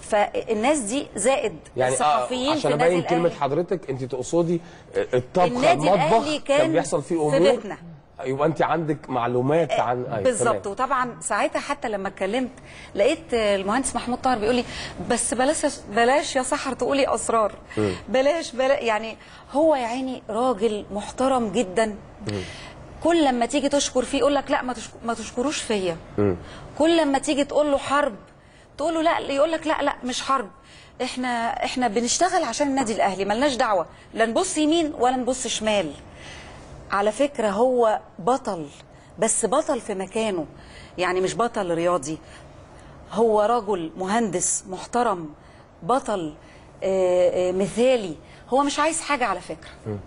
فالناس دي زائد يعني الصحفيين آه عشان في النادي ابين كلمة حضرتك أنت تقصدي الطبخ النادي المطبخ الأهلي كان بيحصل فيه في أمور؟ بيتنا. يبقى أنت عندك معلومات عن أيوة، بالظبط. وطبعا ساعتها حتى لما اتكلمت لقيت المهندس محمود طاهر بيقول لي بس بلاش بلاش يا سحر تقولي أسرار. بلاش بلا يعني هو يا عيني راجل محترم جدا. كل لما تيجي تشكر فيه يقول لك لا ما تشك- ما تشكروش فيا. كل لما تيجي تقول له حرب تقول له لا يقول لك لا لا مش حرب. إحنا إحنا بنشتغل عشان النادي الأهلي ملناش دعوة. لا نبص يمين ولا نبص شمال. على فكرة هو بطل بس بطل في مكانه. يعني مش بطل رياضي. هو رجل مهندس محترم بطل آه، آه، مثالي. هو مش عايز حاجة على فكرة.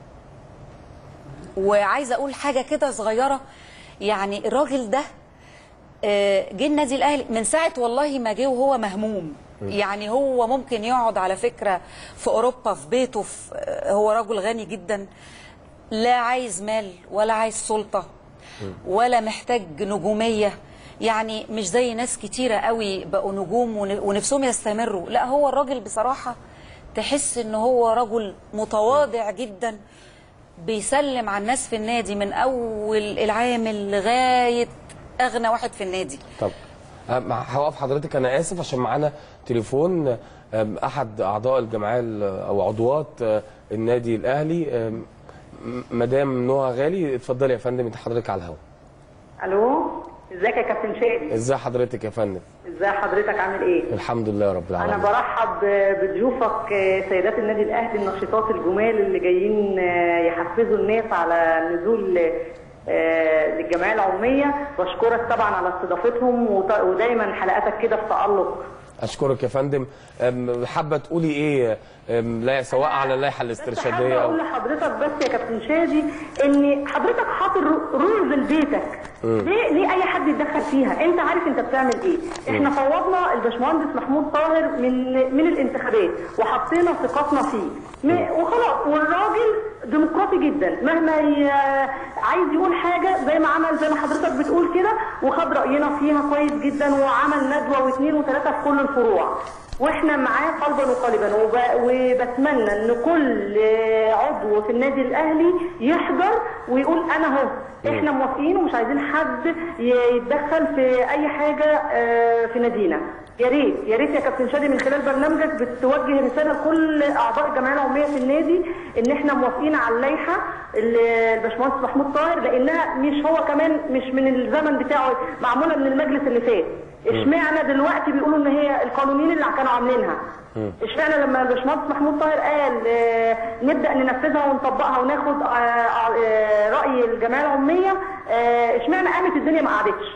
وعايزة أقول حاجة كده صغيرة. يعني الراجل ده آه، جه النادي الأهلي من ساعة والله ما جه وهو مهموم. يعني هو ممكن يقعد على فكرة في أوروبا في بيته في آه، هو رجل غني جدا. لا عايز مال ولا عايز سلطة ولا محتاج نجومية. يعني مش زي ناس كتيرة قوي بقوا نجوم ون- ونفسهم يستمروا. لا هو الراجل بصراحة تحس إن هو رجل متواضع جدا. بيسلم على الناس في النادي من أول العامل لغاية أغنى واحد في النادي. طب هوقف حضرتك. أنا آسف عشان معانا تليفون. أحد أعضاء الجمعية ال- أو عضوات النادي الأهلي. مدام نوع غالي. اتفضلي يا فندم انت حضرتك على الهواء ألو؟ ازيك يا كابتن شادي؟ ازي حضرتك يا فندم؟ ازي حضرتك؟ عامل إيه؟ الحمد لله رب أنا العالمين برحب بضيوفك سيدات النادي الاهلي النشيطات الجمال اللي جايين يحفزوا الناس على النزول آه، للجمعية العمومية. بشكرك طبعا على استضافتهم ودايما حلقاتك كده في تألق. أشكرك يا فندم. حابة تقولي إيه؟ سواء على اللائحة الاسترشادية أقول أو لحضرتك بس يا كابتن شادي إن حضرتك حاطط رولز لبيتك. ليه ليه أي حد يتدخل فيها؟ أنت عارف أنت بتعمل إيه. إحنا فوضنا الباشمهندس محمود طاهر من من الانتخابات وحطينا ثقتنا فيه. وخلاص والراجل ديمقراطي جدا. مهما عايز يقول حاجة زي ما عمل زي ما حضرتك بتقول كده وخد رأينا فيها كويس جدا وعمل ندوة واثنين وثلاثه في كل الفروع. وإحنا معاه قلبا وقالبا وب- وبتمنى إن كل عضو في النادي الأهلي يحضر ويقول أنا أهو إحنا موافقين ومش عايزين حد يتدخل في أي حاجة آه، في نادينا. يا ريت يا ريت يا كابتن شادي من خلال برنامجك بتوجه رسالة لكل أعضاء الجمعية العمومية في النادي إن إحنا موافقين على اللائحة اللي الباشمهندس محمود طاهر لأنها مش هو كمان مش من الزمن بتاعه معمولة من المجلس اللي فات. اشمعنى دلوقتي بيقولوا إن هي القانونيين اللي كانوا عاملينها؟ اشمعنى لما الباشمهندس محمود طاهر قال آه، نبدأ ننفذها ونطبقها وناخد آه، آه، رأي الجمعية العمومية اشمعنى قامت الدنيا ما قعدتش؟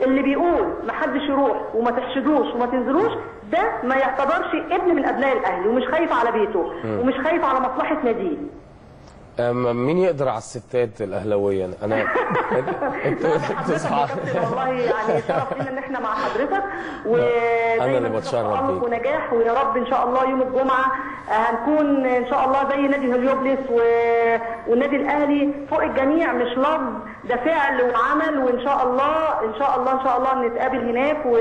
اللي بيقول ما حدش يروح وما تحشدوش وما تنزلوش ده ما يعتبرش ابن من أبناء الاهلي ومش خايف على بيته ومش خايف على مصلحة ناديه. مين يقدر على الستات الأهلاوية أنا أنتوا صعب. والله يعني شرف لينا إن إحنا مع حضرتك أنا اللي ودايما كده بتشرف بيك. ونجاح ويا رب إن شاء الله يوم الجمعة آه، هنكون إن شاء الله زي نادي هليوبلس و... والنادي الأهلي فوق الجميع مش لفظ ده فعل وعمل وإن شاء الله إن شاء الله إن شاء الله نتقابل هناك و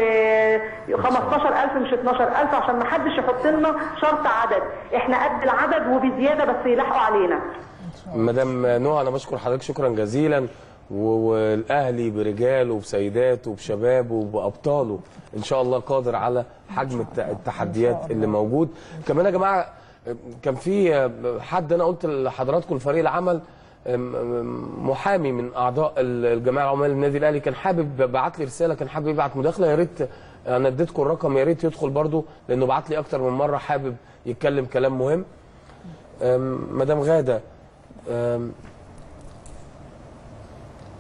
15000 مش 12000 عشان ما حدش يحط لنا شرط عدد إحنا قد العدد وبزيادة بس يلاحقوا علينا مدام نوع أنا بشكر حضرتك شكرا جزيلا. والاهلي برجاله وبسيداته وبشبابه وبابطاله إن شاء الله قادر على حجم الت- التحديات اللي موجود. كمان يا جماعة كان في حد أنا قلت لحضراتكم الفريق العمل محامي من أعضاء الجمعيه العمال للنادي الأهلي. كان حابب بعت لي رسالة كان حابب يبعت مداخلة. يا ريت أنا اديتكم الرقم يا ريت يدخل برضو لأنه بعت لي أكتر من مرة حابب يتكلم كلام مهم. مدام غادة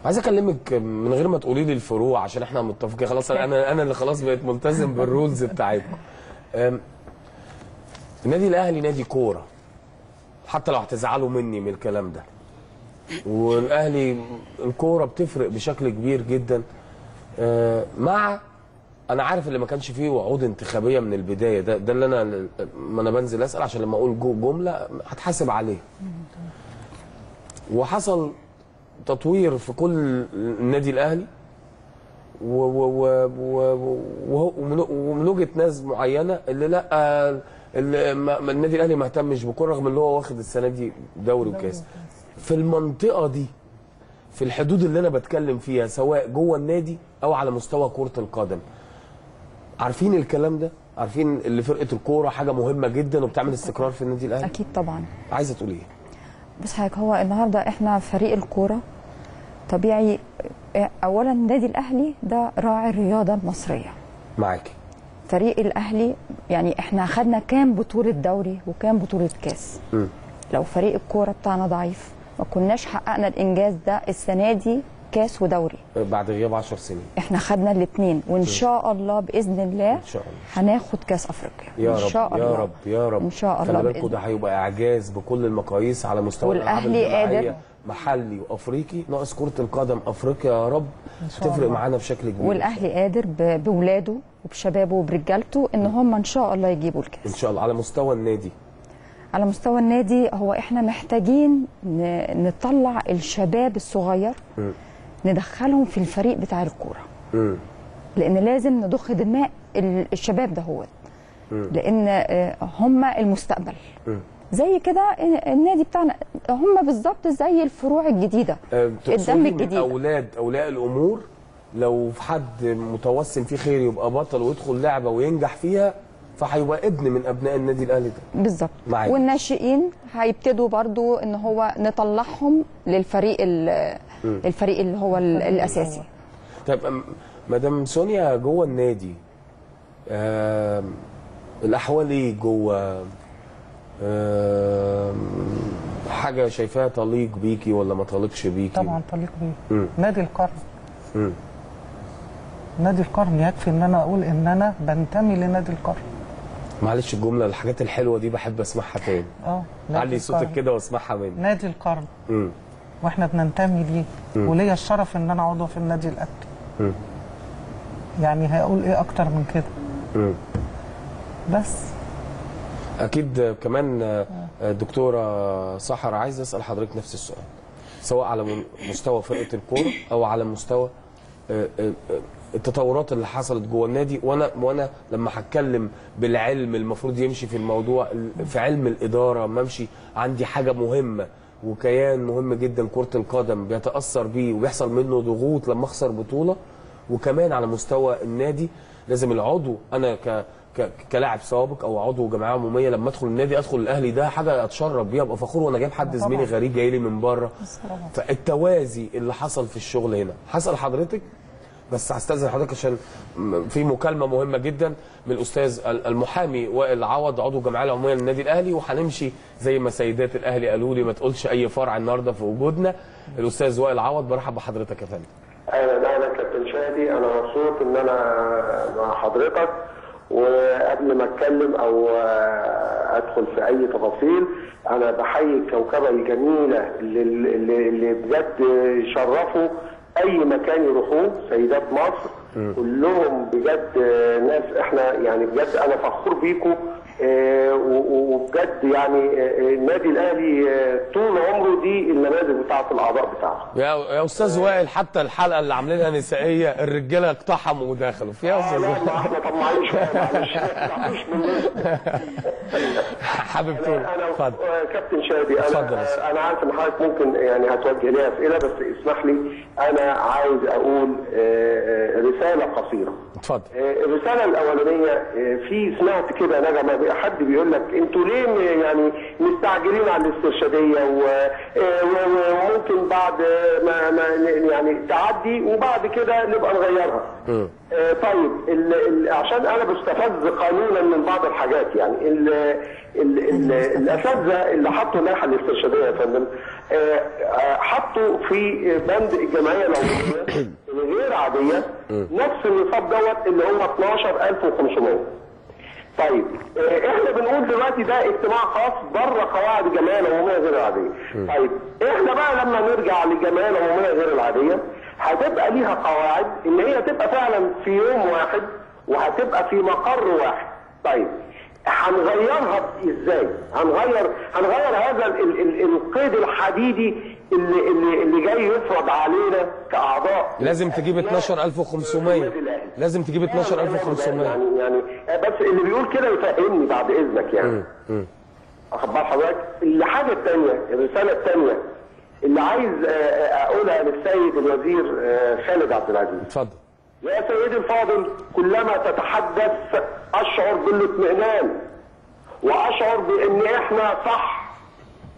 عايز أكلمك من غير ما تقولي لي الفروع عشان إحنا متفقين. خلاص أنا أنا اللي خلاص بقيت ملتزم بالرولز بتاعتكم النادي الأهلي نادي كورة. حتى لو هتزعلوا مني من الكلام ده. والأهلي الكورة بتفرق بشكل كبير جدا. آه، مع أنا عارف اللي ما كانش فيه وعود انتخابية من البداية. ده ده اللي أنا ما أنا بنزل أسأل عشان لما أقول جملة هتحاسب عليه. وحصل تطوير في كل النادي الأهلي. و و و و و ومن- وجهة ناس معينة اللي لأ اللي النادي الأهلي ما اهتمش بكره رغم إن هو واخد السنة دي دوري وكاس. في المنطقة دي في الحدود اللي أنا بتكلم فيها سواء جوه النادي أو على مستوى كرة القدم. عارفين الكلام ده؟ عارفين اللي فرقة الكورة حاجة مهمة جدا وبتعمل استقرار في النادي الأهلي؟ أكيد طبعا. عايزة تقولي إيه؟ بص حضرتك هو النهارده إحنا فريق الكورة. طبيعي اولا النادي الأهلي ده راعي الرياضة المصرية. معاكي فريق الأهلي يعني إحنا خدنا كام بطولة دوري وكام بطولة كاس. مم. لو فريق الكورة بتاعنا ضعيف ما كناش حققنا الإنجاز ده السنة دي كاس ودوري. بعد غياب 10 سنين. إحنا خدنا الاثنين وإن شاء الله بإذن الله إن شاء الله. هناخد كاس أفريقيا. يا رب شاء الله. يا رب يا رب. إن شاء الله خلي بالكم ده هيبقى إعجاز بكل المقاييس على مستوى الجماعية، قادر. محلي وأفريقي. ناقص كرة القدم أفريقيا يا رب. الله. معانا بشكل كبير. والأهلي قادر ب- بولاده وبشبابه وبرجالته إن هم إن شاء الله يجيبوا الكاس. إن شاء الله. على مستوى النادي. على مستوى النادي هو إحنا محتاجين نطلع الشباب الصغير مم. ندخلهم في الفريق بتاع الكورة. لأن لازم نضخ دماء ال- الشباب ده هو مم. لأن آه، هم المستقبل. زي كده النادي بتاعنا هم بالظبط زي الفروع الجديدة آه، الدم الجديد أولاد أولياء الأمور لو في حد متوسم فيه خير يبقى بطل ويدخل لعبة وينجح فيها فهيبقى ابن من أبناء النادي الأهلي ده بالظبط. والناشئين هيبتدوا برضو إن هو نطلعهم للفريق. الفريق اللي هو ال- الأساسي طيب أم- مدام سونيا جوه النادي آم، الاحوال إيه جوه آم، حاجة شايفاها تليق بيكي ولا ما تليقش بيكي طبعا طليق بيه مم. نادي القرن. نادي القرن يكفي إن أنا أقول إن أنا بنتمي لنادي القرن معلش الجملة الحاجات الحلوة دي بحب أسمعها تاني آه علي صوتك. كده واسمعها مني نادي القرن مم. وإحنا بننتمي ليه. وليا الشرف إن أنا عضو في النادي الاهلي مم. يعني هقول إيه أكتر من كده مم. بس أكيد كمان آه، الدكتوره سحر عايز أسأل حضرتك نفس السؤال سواء على مستوى فرقة الكورة أو على مستوى آه، آه، آه، التطورات اللي حصلت جوه النادي وأنا وأنا لما هتكلم بالعلم المفروض يمشي في الموضوع ال- في علم الإدارة ما أمشي عندي حاجة مهمة وكيان مهم جدا كرة القدم بيتأثر بيه وبيحصل منه ضغوط لما أخسر بطولة. وكمان على مستوى النادي لازم العضو أنا ك كلاعب سابق أو عضو جمعيه عمومية لما أدخل النادي أدخل الأهلي ده حاجة اتشرف بيها أبقى فخور وأنا جايب حد. زميلي غريب جاي لي من بره. فالتوازي اللي حصل في الشغل هنا حصل حضرتك؟ بس هستأذن حضرتك عشان في مكالمة مهمة جدا من الأستاذ ال- المحامي وائل عوض عضو الجمعية العمومية للنادي الأهلي. وهنمشي زي ما سيدات الأهلي قالوا لي ما تقولش أي فرع النهارده في وجودنا. الأستاذ وائل عوض برحب بحضرتك يا فندم. أهلا أهلا كابتن شادي. أنا مبسوط إن أنا مع حضرتك. وقبل ما أتكلم أو أدخل في أي تفاصيل أنا بحيي الكوكبه الجميله اللي, اللي بجد شرفوا أي مكان يروحوه سيدات مصر كلهم بجد ناس إحنا يعني بجد أنا فخور بيكم وبجد يعني آه، آه، النادي الأهلي آه، طول عمره دي النماذج بتاعت الأعضاء بتاعته يا يا أستاذ وائل حتى الحلقة اللي عاملينها نسائية الرجالة اقتحموا ودخلوا فيها يا أستاذ وائل. إحنا شوية معلش مننا. حابب تقول اتفضل. آه، كابتن شادي أنا اتفضل يا آه، أنا عارف إن حضرتك ممكن يعني هتوجه لي أسئلة بس اسمح لي أنا عاوز أقول آه، آه، رسالة قصيرة. اتفضل. آه، الرسالة الأولانية آه، في سمعت كده نغمة حد بيقول لك أنتوا ليه يعني مستعجلين على الاسترشادية آه، وممكن بعد ما, ما يعني تعدي وبعد كده نبقى نغيرها. آه، طيب ال ال عشان أنا بستفز قانونا من بعض الحاجات يعني ال ال ال الأساتذة اللي حطوا اللائحه الاسترشادية يا فندم آه، حطوا في بند الجمعية العموميه الغير عادية نفس النصاب دوت اللي هو 12500 طيب آه، إحنا بنقول دلوقتي ده اجتماع خاص بره قواعد الجمعية العمومية غير العادية. طيب إحنا بقى لما نرجع للجمعية العمومية غير العادية هتبقى ليها قواعد إن هي تبقى فعلا في يوم واحد وهتبقى في مقر واحد. طيب هنغيرها إزاي؟ هنغير هنغير هذا ال ال القيد الحديدي اللي اللي اللي جاي يفرض علينا كاعضاء لازم تجيب 12500 لازم تجيب 12500 يعني يعني بس اللي بيقول كده يفهمني بعد اذنك يعني. واخد بال حضرتك الحاجة الثانية الرساله الثانية اللي عايز آه، آه، اقولها للسيد الوزير آه، خالد عبد العزيز اتفضل يا سيدي الفاضل كلما تتحدث اشعر بالاطمئنان واشعر بان إحنا صح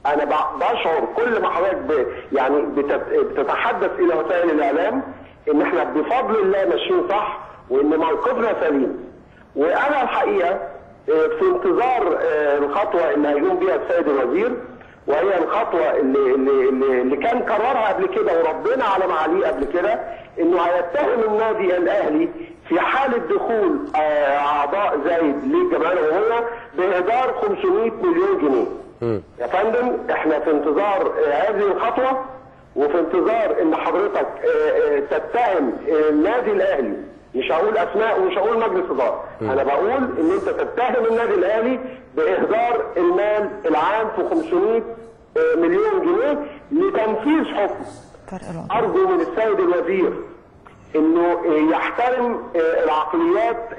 أنا بشعر كل ما حضرتك يعني بتت- بتتحدث إلى وسائل الإعلام إن إحنا بفضل الله ماشيين صح وإن موقفنا سليم وأنا الحقيقة آه، في انتظار آه، الخطوة اللي هيقوم بها السيد الوزير وهي الخطوة اللي اللي اللي, كان قررها قبل كده وربنا على معاليه قبل كده إنه هيتهم النادي الأهلي في حاله دخول آه، أعضاء زايد للجمعية العمومية باهدار 500 مليون جنيه. يا فندم إحنا في انتظار آه، هذه الخطوة وفي انتظار إن حضرتك آه، آه، تتهم النادي الأهلي. مش هقول اسماء ومش هقول مجلس إدارة. أنا بقول إن أنت تتهم النادي الأهلي بإهدار المال العام في 500 آه، مليون جنيه لتنفيذ حكم. أرجو من السيد الوزير إنه يحترم العقليات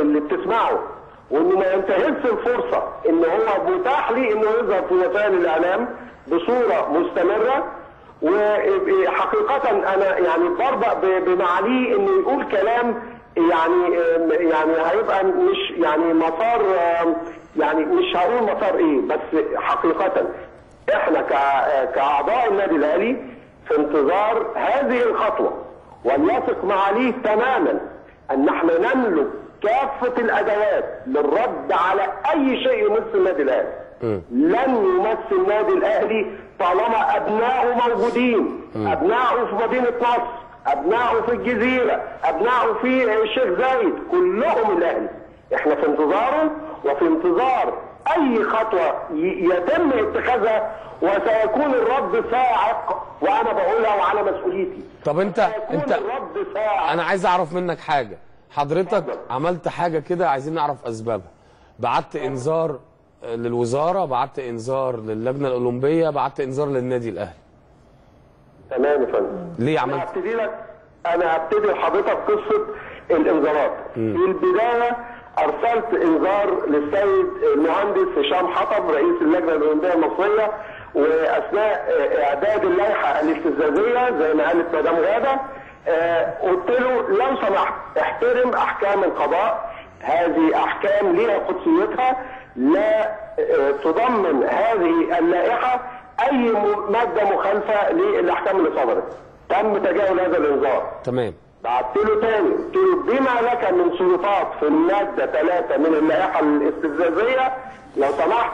اللي بتسمعه. وانه ما ينتهزش الفرصة إن هو متاح لي إنه يظهر في وسائل الإعلام بصورة مستمرة وحقيقة أنا يعني بربأ بمعاليه إنه يقول كلام يعني يعني هيبقى مش يعني مسار يعني مش هقول مسار إيه بس حقيقة إحنا كأعضاء النادي الأهلي في انتظار هذه الخطوة وليثق معاليه تماما أن إحنا نملك كافة الأدوات للرد على أي شيء يمس النادي الأهلي. لن يمس النادي الأهلي طالما أبنائه موجودين. أبنائه في مدينة نصر أبنائه في الجزيرة أبنائه في الشيخ زايد كلهم الأهلي. إحنا في انتظاره وفي انتظار أي خطوة ي- يتم اتخاذها وسيكون الرد صاعق وأنا بقولها وعلى مسؤوليتي. طب انت انت الرد صاعق. أنا عايز أعرف منك حاجة. حضرتك عملت حاجة كده عايزين نعرف أسبابها. بعت إنذار للوزارة بعت إنذار للجنة الأولمبية بعت إنذار للنادي الأهلي. تمام يا فندم. ليه أنا عملت هبتدي لك أنا هبتدي لحضرتك قصة الإنذارات. في البداية أرسلت إنذار للسيد المهندس هشام حطب رئيس اللجنة الأولمبية المصرية وأثناء إعداد اللائحة الاستفزازية زي ما قالت مدام غادة قلت له لو سمحت احترم أحكام القضاء. هذه أحكام ليها قدسيتها. لا آه، تضمن هذه اللائحة أي مادة مخالفة للأحكام اللي صدرت. تم تجاهل هذا الإنذار. تمام. بعت له تاني. قلت له بما لك من سلطات في المادة 3 من اللائحة الاستفزازية لو سمحت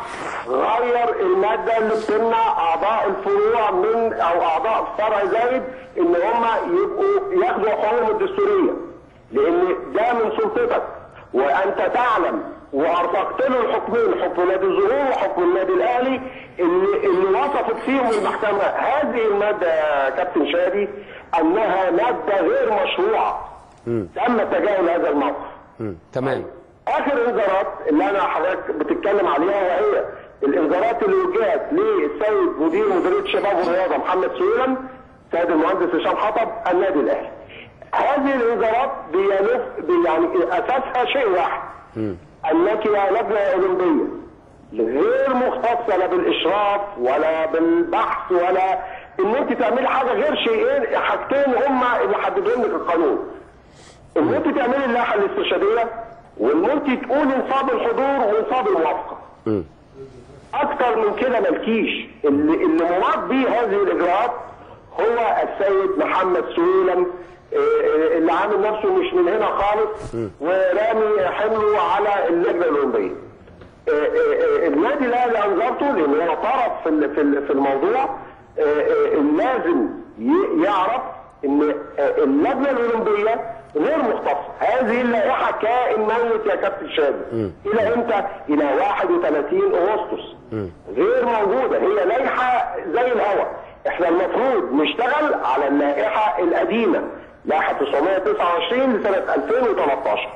غير المادة اللي بتمنع أعضاء الفروع من أو أعضاء فرع زايد إن هم يبقوا ياخدوا حقوقهم الدستورية. لأن ده من سلطتك. وأنت تعلم وأرفقت له الحكمين حكم نادي الظهور وحكم النادي الأهلي اللي, اللي وصفت فيهم المحكمة هذه المادة يا كابتن شادي أنها مادة غير مشروعة. تم تجاهل هذا الموقف. تمام. آخر إنذارات اللي أنا حضرتك بتتكلم عليها وهي الإنذارات اللي وجهت للسيد مدير مديرية الشباب والرياضة محمد سويلم سيد المهندس هشام حطب النادي الأهلي. هذه الإنذارات بيلف بي- يعني أساسها شيء واحد أنك يا لجنة أولمبية غير مختصة لا بالإشراف ولا بالبحث ولا إن أنت تعملي حاجة غير شيئين حاجتين هما اللي حددهم لك القانون. إن أنت تعملي اللائحة الاستشهادية وان انت تقولي نصاب الحضور ونصاب الموافقه أكتر من كده مالكيش. اللي اللي مراد بيه هذه الإجراءات هو السيد محمد سويلم آه، آه، اللي عامل نفسه مش من هنا خالص ورامي حمله على اللجنة الأولمبية. آه، النادي الأهلي انظرته لأن هو طرف في في ال- في الموضوع لازم يعرف إن اللجنه الأولمبية غير مختصه هذه اللائحة كائن ميت يا كابتن شادي. إلى إمتى؟ إلى 31 أغسطس. غير موجودة. هي لائحة زي الهواء إحنا المفروض نشتغل على اللائحة القديمة. لائحة 929 لسنة 2013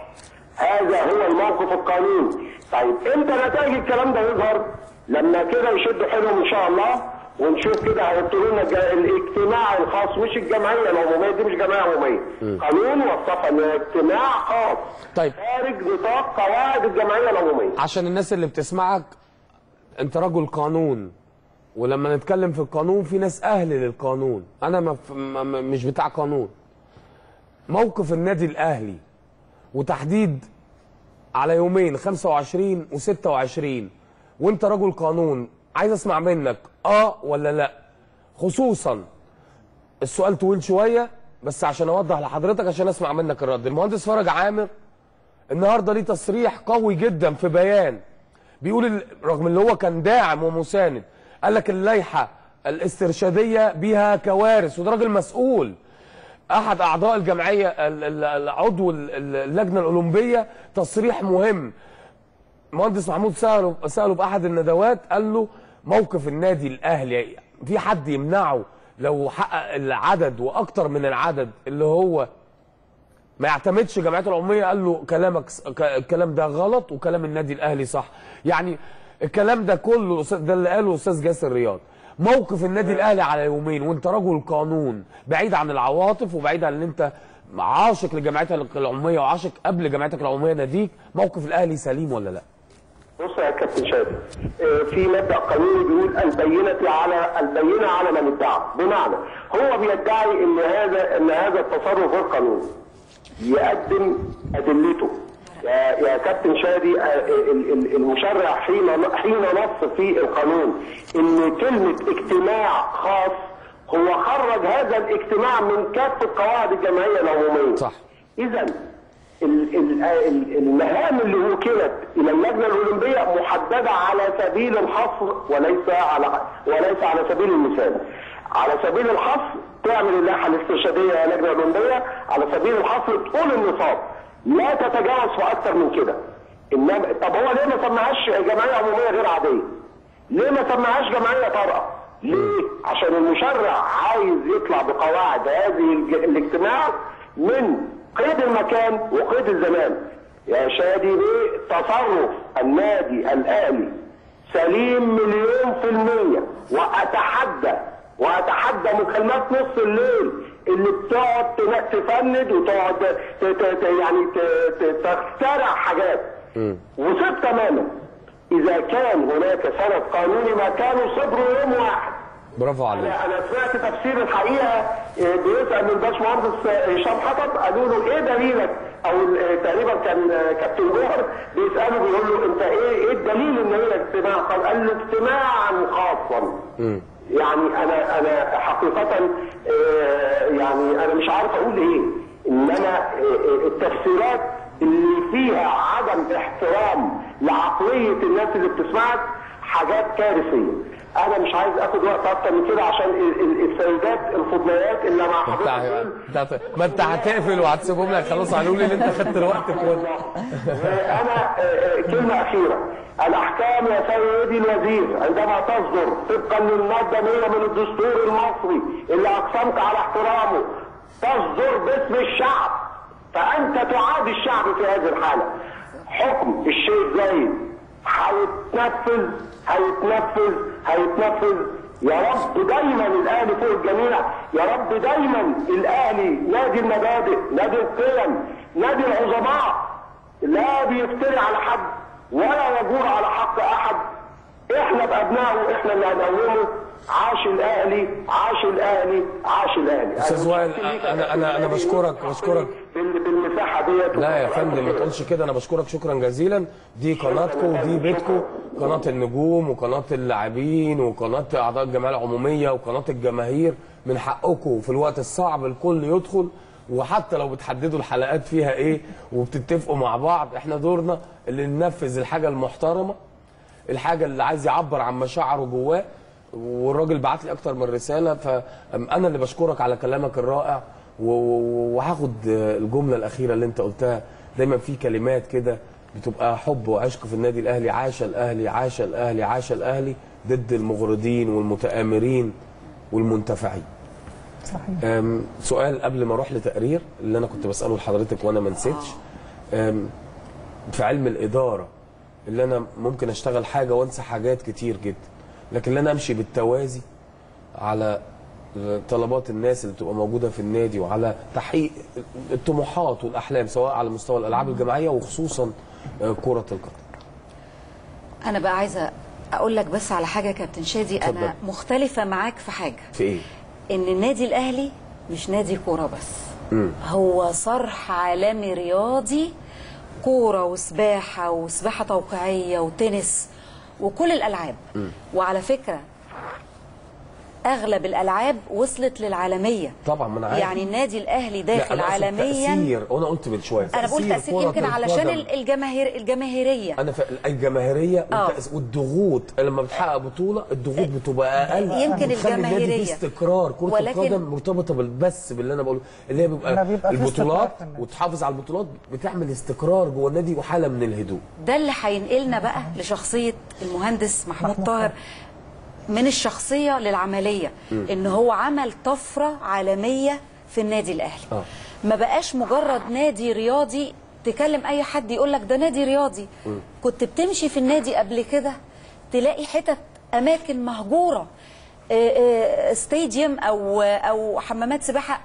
هذا هو الموقف القانوني. طيب إمتى نتائج الكلام ده يظهر؟ لما كده يشدوا حيلهم إن شاء الله. ونشوف كده هيحطوا لنا الاجتماع الخاص. مش الجمعية العموميه دي مش جمعية عموميه قانون وصفها إن اجتماع خاص. طيب. خارج نطاق قواعد الجمعية العموميه عشان الناس اللي بتسمعك انت رجل قانون. ولما نتكلم في القانون في ناس أهل للقانون. أنا ما ف- ما- ما- مش بتاع قانون. موقف النادي الأهلي وتحديد على يومين 25 و26 وانت رجل قانون عايز اسمع منك آه ولا لا. خصوصا السؤال طويل شوية بس عشان أوضح لحضرتك عشان أسمع منك الرد. المهندس فرج عامر النهارده ليه تصريح قوي جدا في بيان. بيقول رغم اللي هو كان داعم ومساند قال لك اللائحة الاسترشادية بيها كوارث وده راجل مسؤول. أحد أعضاء الجمعية ال- ال- العضو ال- ال- اللجنة الأولمبية تصريح مهم. مهندس محمود ساله ساله بأحد الندوات قال له موقف النادي الأهلي في حد يمنعه لو حقق العدد وأكتر من العدد اللي هو ما يعتمدش جمعيته العمومية؟ قال له كلامك الكلام ده غلط وكلام النادي الأهلي صح. يعني الكلام ده كله ده اللي قاله الاستاذ جاسر رياض. موقف النادي الأهلي على يومين وانت رجل قانون بعيد عن العواطف وبعيد عن إن انت عاشق لجمعيتك العمومية وعاشق قبل جمعيتك العمومية ناديك موقف الأهلي سليم ولا لا؟ بص يا كابتن شادي آه، في مبدأ قانوني بيقول البينة على البينة على من ادعى. بمعنى هو بيدعي إن هذا إن هذا التصرف غير قانوني. يقدم أدلته. يا يا كابتن شادي آه، ال- ال- المشرع حين حين نص في القانون إن كلمة اجتماع خاص هو خرج هذا الاجتماع من كافة قواعد الجمعية العمومية. صح. اذا المهام اللي وكلت إلى اللجنة الأولمبية محددة على سبيل الحصر وليس على وليس على سبيل المثال. على سبيل الحصر تعمل اللائحة الاسترشاديه يا لجنة اولمبيه على سبيل الحصر تقول النصاب لا تتجاوز في أكثر من كده. انما طب هو ليه ما سماهاش جمعية عمومية غير عادية؟ ليه ما سماهاش جمعية طارئة؟ ليه؟ عشان المشرع عايز يطلع بقواعد هذه الاجتماع من قيد المكان وقيد الزمان. يا شادي بيه تصرف. النادي الأهلي. سليم مليون في المية. وأتحدى وأتحدى مكالمات نص الليل. اللي بتقعد تفند وتقعد يعني تخترع حاجات. وثق تماما. إذا كان هناك سند قانوني ما كانوا صبروا يوم واحد. برافو عليك. أنا سمعت تفسير الحقيقة آه، بيسال الباشمهندس آه، هشام حطب قالوا له إيه دليلك؟ أو آه، تقريبا كان كابتن جوهر بيسأله بيقول له أنت إيه إيه الدليل إن هي اجتماع؟ قال له اجتماعا خاصا. يعني أنا أنا حقيقه يعني أنا مش عارف أقول إيه. إنما التفسيرات اللي فيها عدم احترام لعقلية الناس اللي بتسمعك حاجات كارثية. أنا مش عايز آخد وقت أكتر من كده عشان ال- ال- السيدات الفضليات اللي مع حضرتك ما انت هتقفل وهتسيبهم لك خلاص قالوا لي إن انت خدت الوقت كله. أنا آه، آه، كلمة أخيرة. الأحكام يا سيدي الوزير عندما تصدر طبقا للمادة 100 من الدستور المصري اللي أقسمت على احترامه تصدر باسم الشعب. فأنت تعادي الشعب في هذه الحالة. حكم الشيخ زايد. هيتنفذ هيتنفذ هيتنفذ. يا رب دايما الاهلي فوق الجميع يا رب دايما الاهلي نادي المبادئ نادي القيم نادي العظماء. لا بيفتري على حد ولا يجور على حق أحد. إحنا بأبنائه إحنا اللي هنقومه. عاش الأهلي عاش الأهلي عاش الأهلي. أستاذ وائل أنا أنا أنا بشكرك بشكرك. بال- بالمساحة ديت. لا يا فندم ما تقولش كده. أنا بشكرك شكرا جزيلا. دي قناتكم ودي بيتكم. قناة النجوم وقناة اللاعبين وقناة أعضاء الجمعية العمومية وقناة الجماهير. من حقكم في الوقت الصعب الكل يدخل. وحتى لو بتحددوا الحلقات فيها إيه وبتتفقوا مع بعض إحنا دورنا اللي ننفذ الحاجة المحترمة. الحاجة اللي عايز يعبر عن مشاعره جواه والراجل بعت لي أكتر من رسالة فانا اللي بشكرك على كلامك الرائع وهاخد الجملة الأخيرة اللي أنت قلتها. دايما في كلمات كده بتبقى حب وعشق في النادي الأهلي عاش الأهلي عاش الأهلي عاش الأهلي ضد المغرضين والمتآمرين والمنتفعين. صحيح. سؤال قبل ما أروح لتقرير اللي أنا كنت بسأله لحضرتك وأنا ما نسيتش. في علم الإدارة اللي أنا ممكن أشتغل حاجة وأنسى حاجات كتير جدا. لكن اللي أنا أمشي بالتوازي على طلبات الناس اللي بتبقى موجودة في النادي وعلى تحقيق الطموحات والأحلام سواء على مستوى الألعاب الجماعية وخصوصا آه، كرة القدم. أنا بقى عايزة أقول لك بس على حاجة كابتن شادي. أنا. مختلفة معاك في حاجة. في إيه؟ إن النادي الأهلي مش نادي كورة بس. مم. هو صرح عالمي رياضي كورة وسباحة وسباحة توقيعية وتنس وكل الألعاب مم. وعلى فكرة أغلب الألعاب وصلت للعالمية. طبعا ما أنا عارف. يعني النادي الأهلي لا، داخل عالميا. تأثير. وأنا قلت من شوية أنا بقول تأثير يمكن علشان الجماهير الجماهيرية. أنا ف... الجماهيرية آه. والتأس- والضغوط. لما بتحقق بطولة الضغوط بتبقى أقل. يمكن. فيه استقرار. كرة ولكن- القدم مرتبطة بس باللي أنا بقوله اللي هي بيبقى, بيبقى البطولات. وتحافظ على البطولات بتعمل استقرار جوه النادي وحالة من الهدوء. ده اللي هينقلنا بقى لشخصية المهندس محمود طاهر. من الشخصية للعملية مم. إن هو عمل طفرة عالمية في النادي الأهلي. آه. ما بقاش مجرد نادي رياضي تكلم أي حد يقول لك ده نادي رياضي. كنت بتمشي في النادي قبل كده تلاقي حتت أماكن مهجورة آه، آه، استاديوم أو أو حمامات سباحة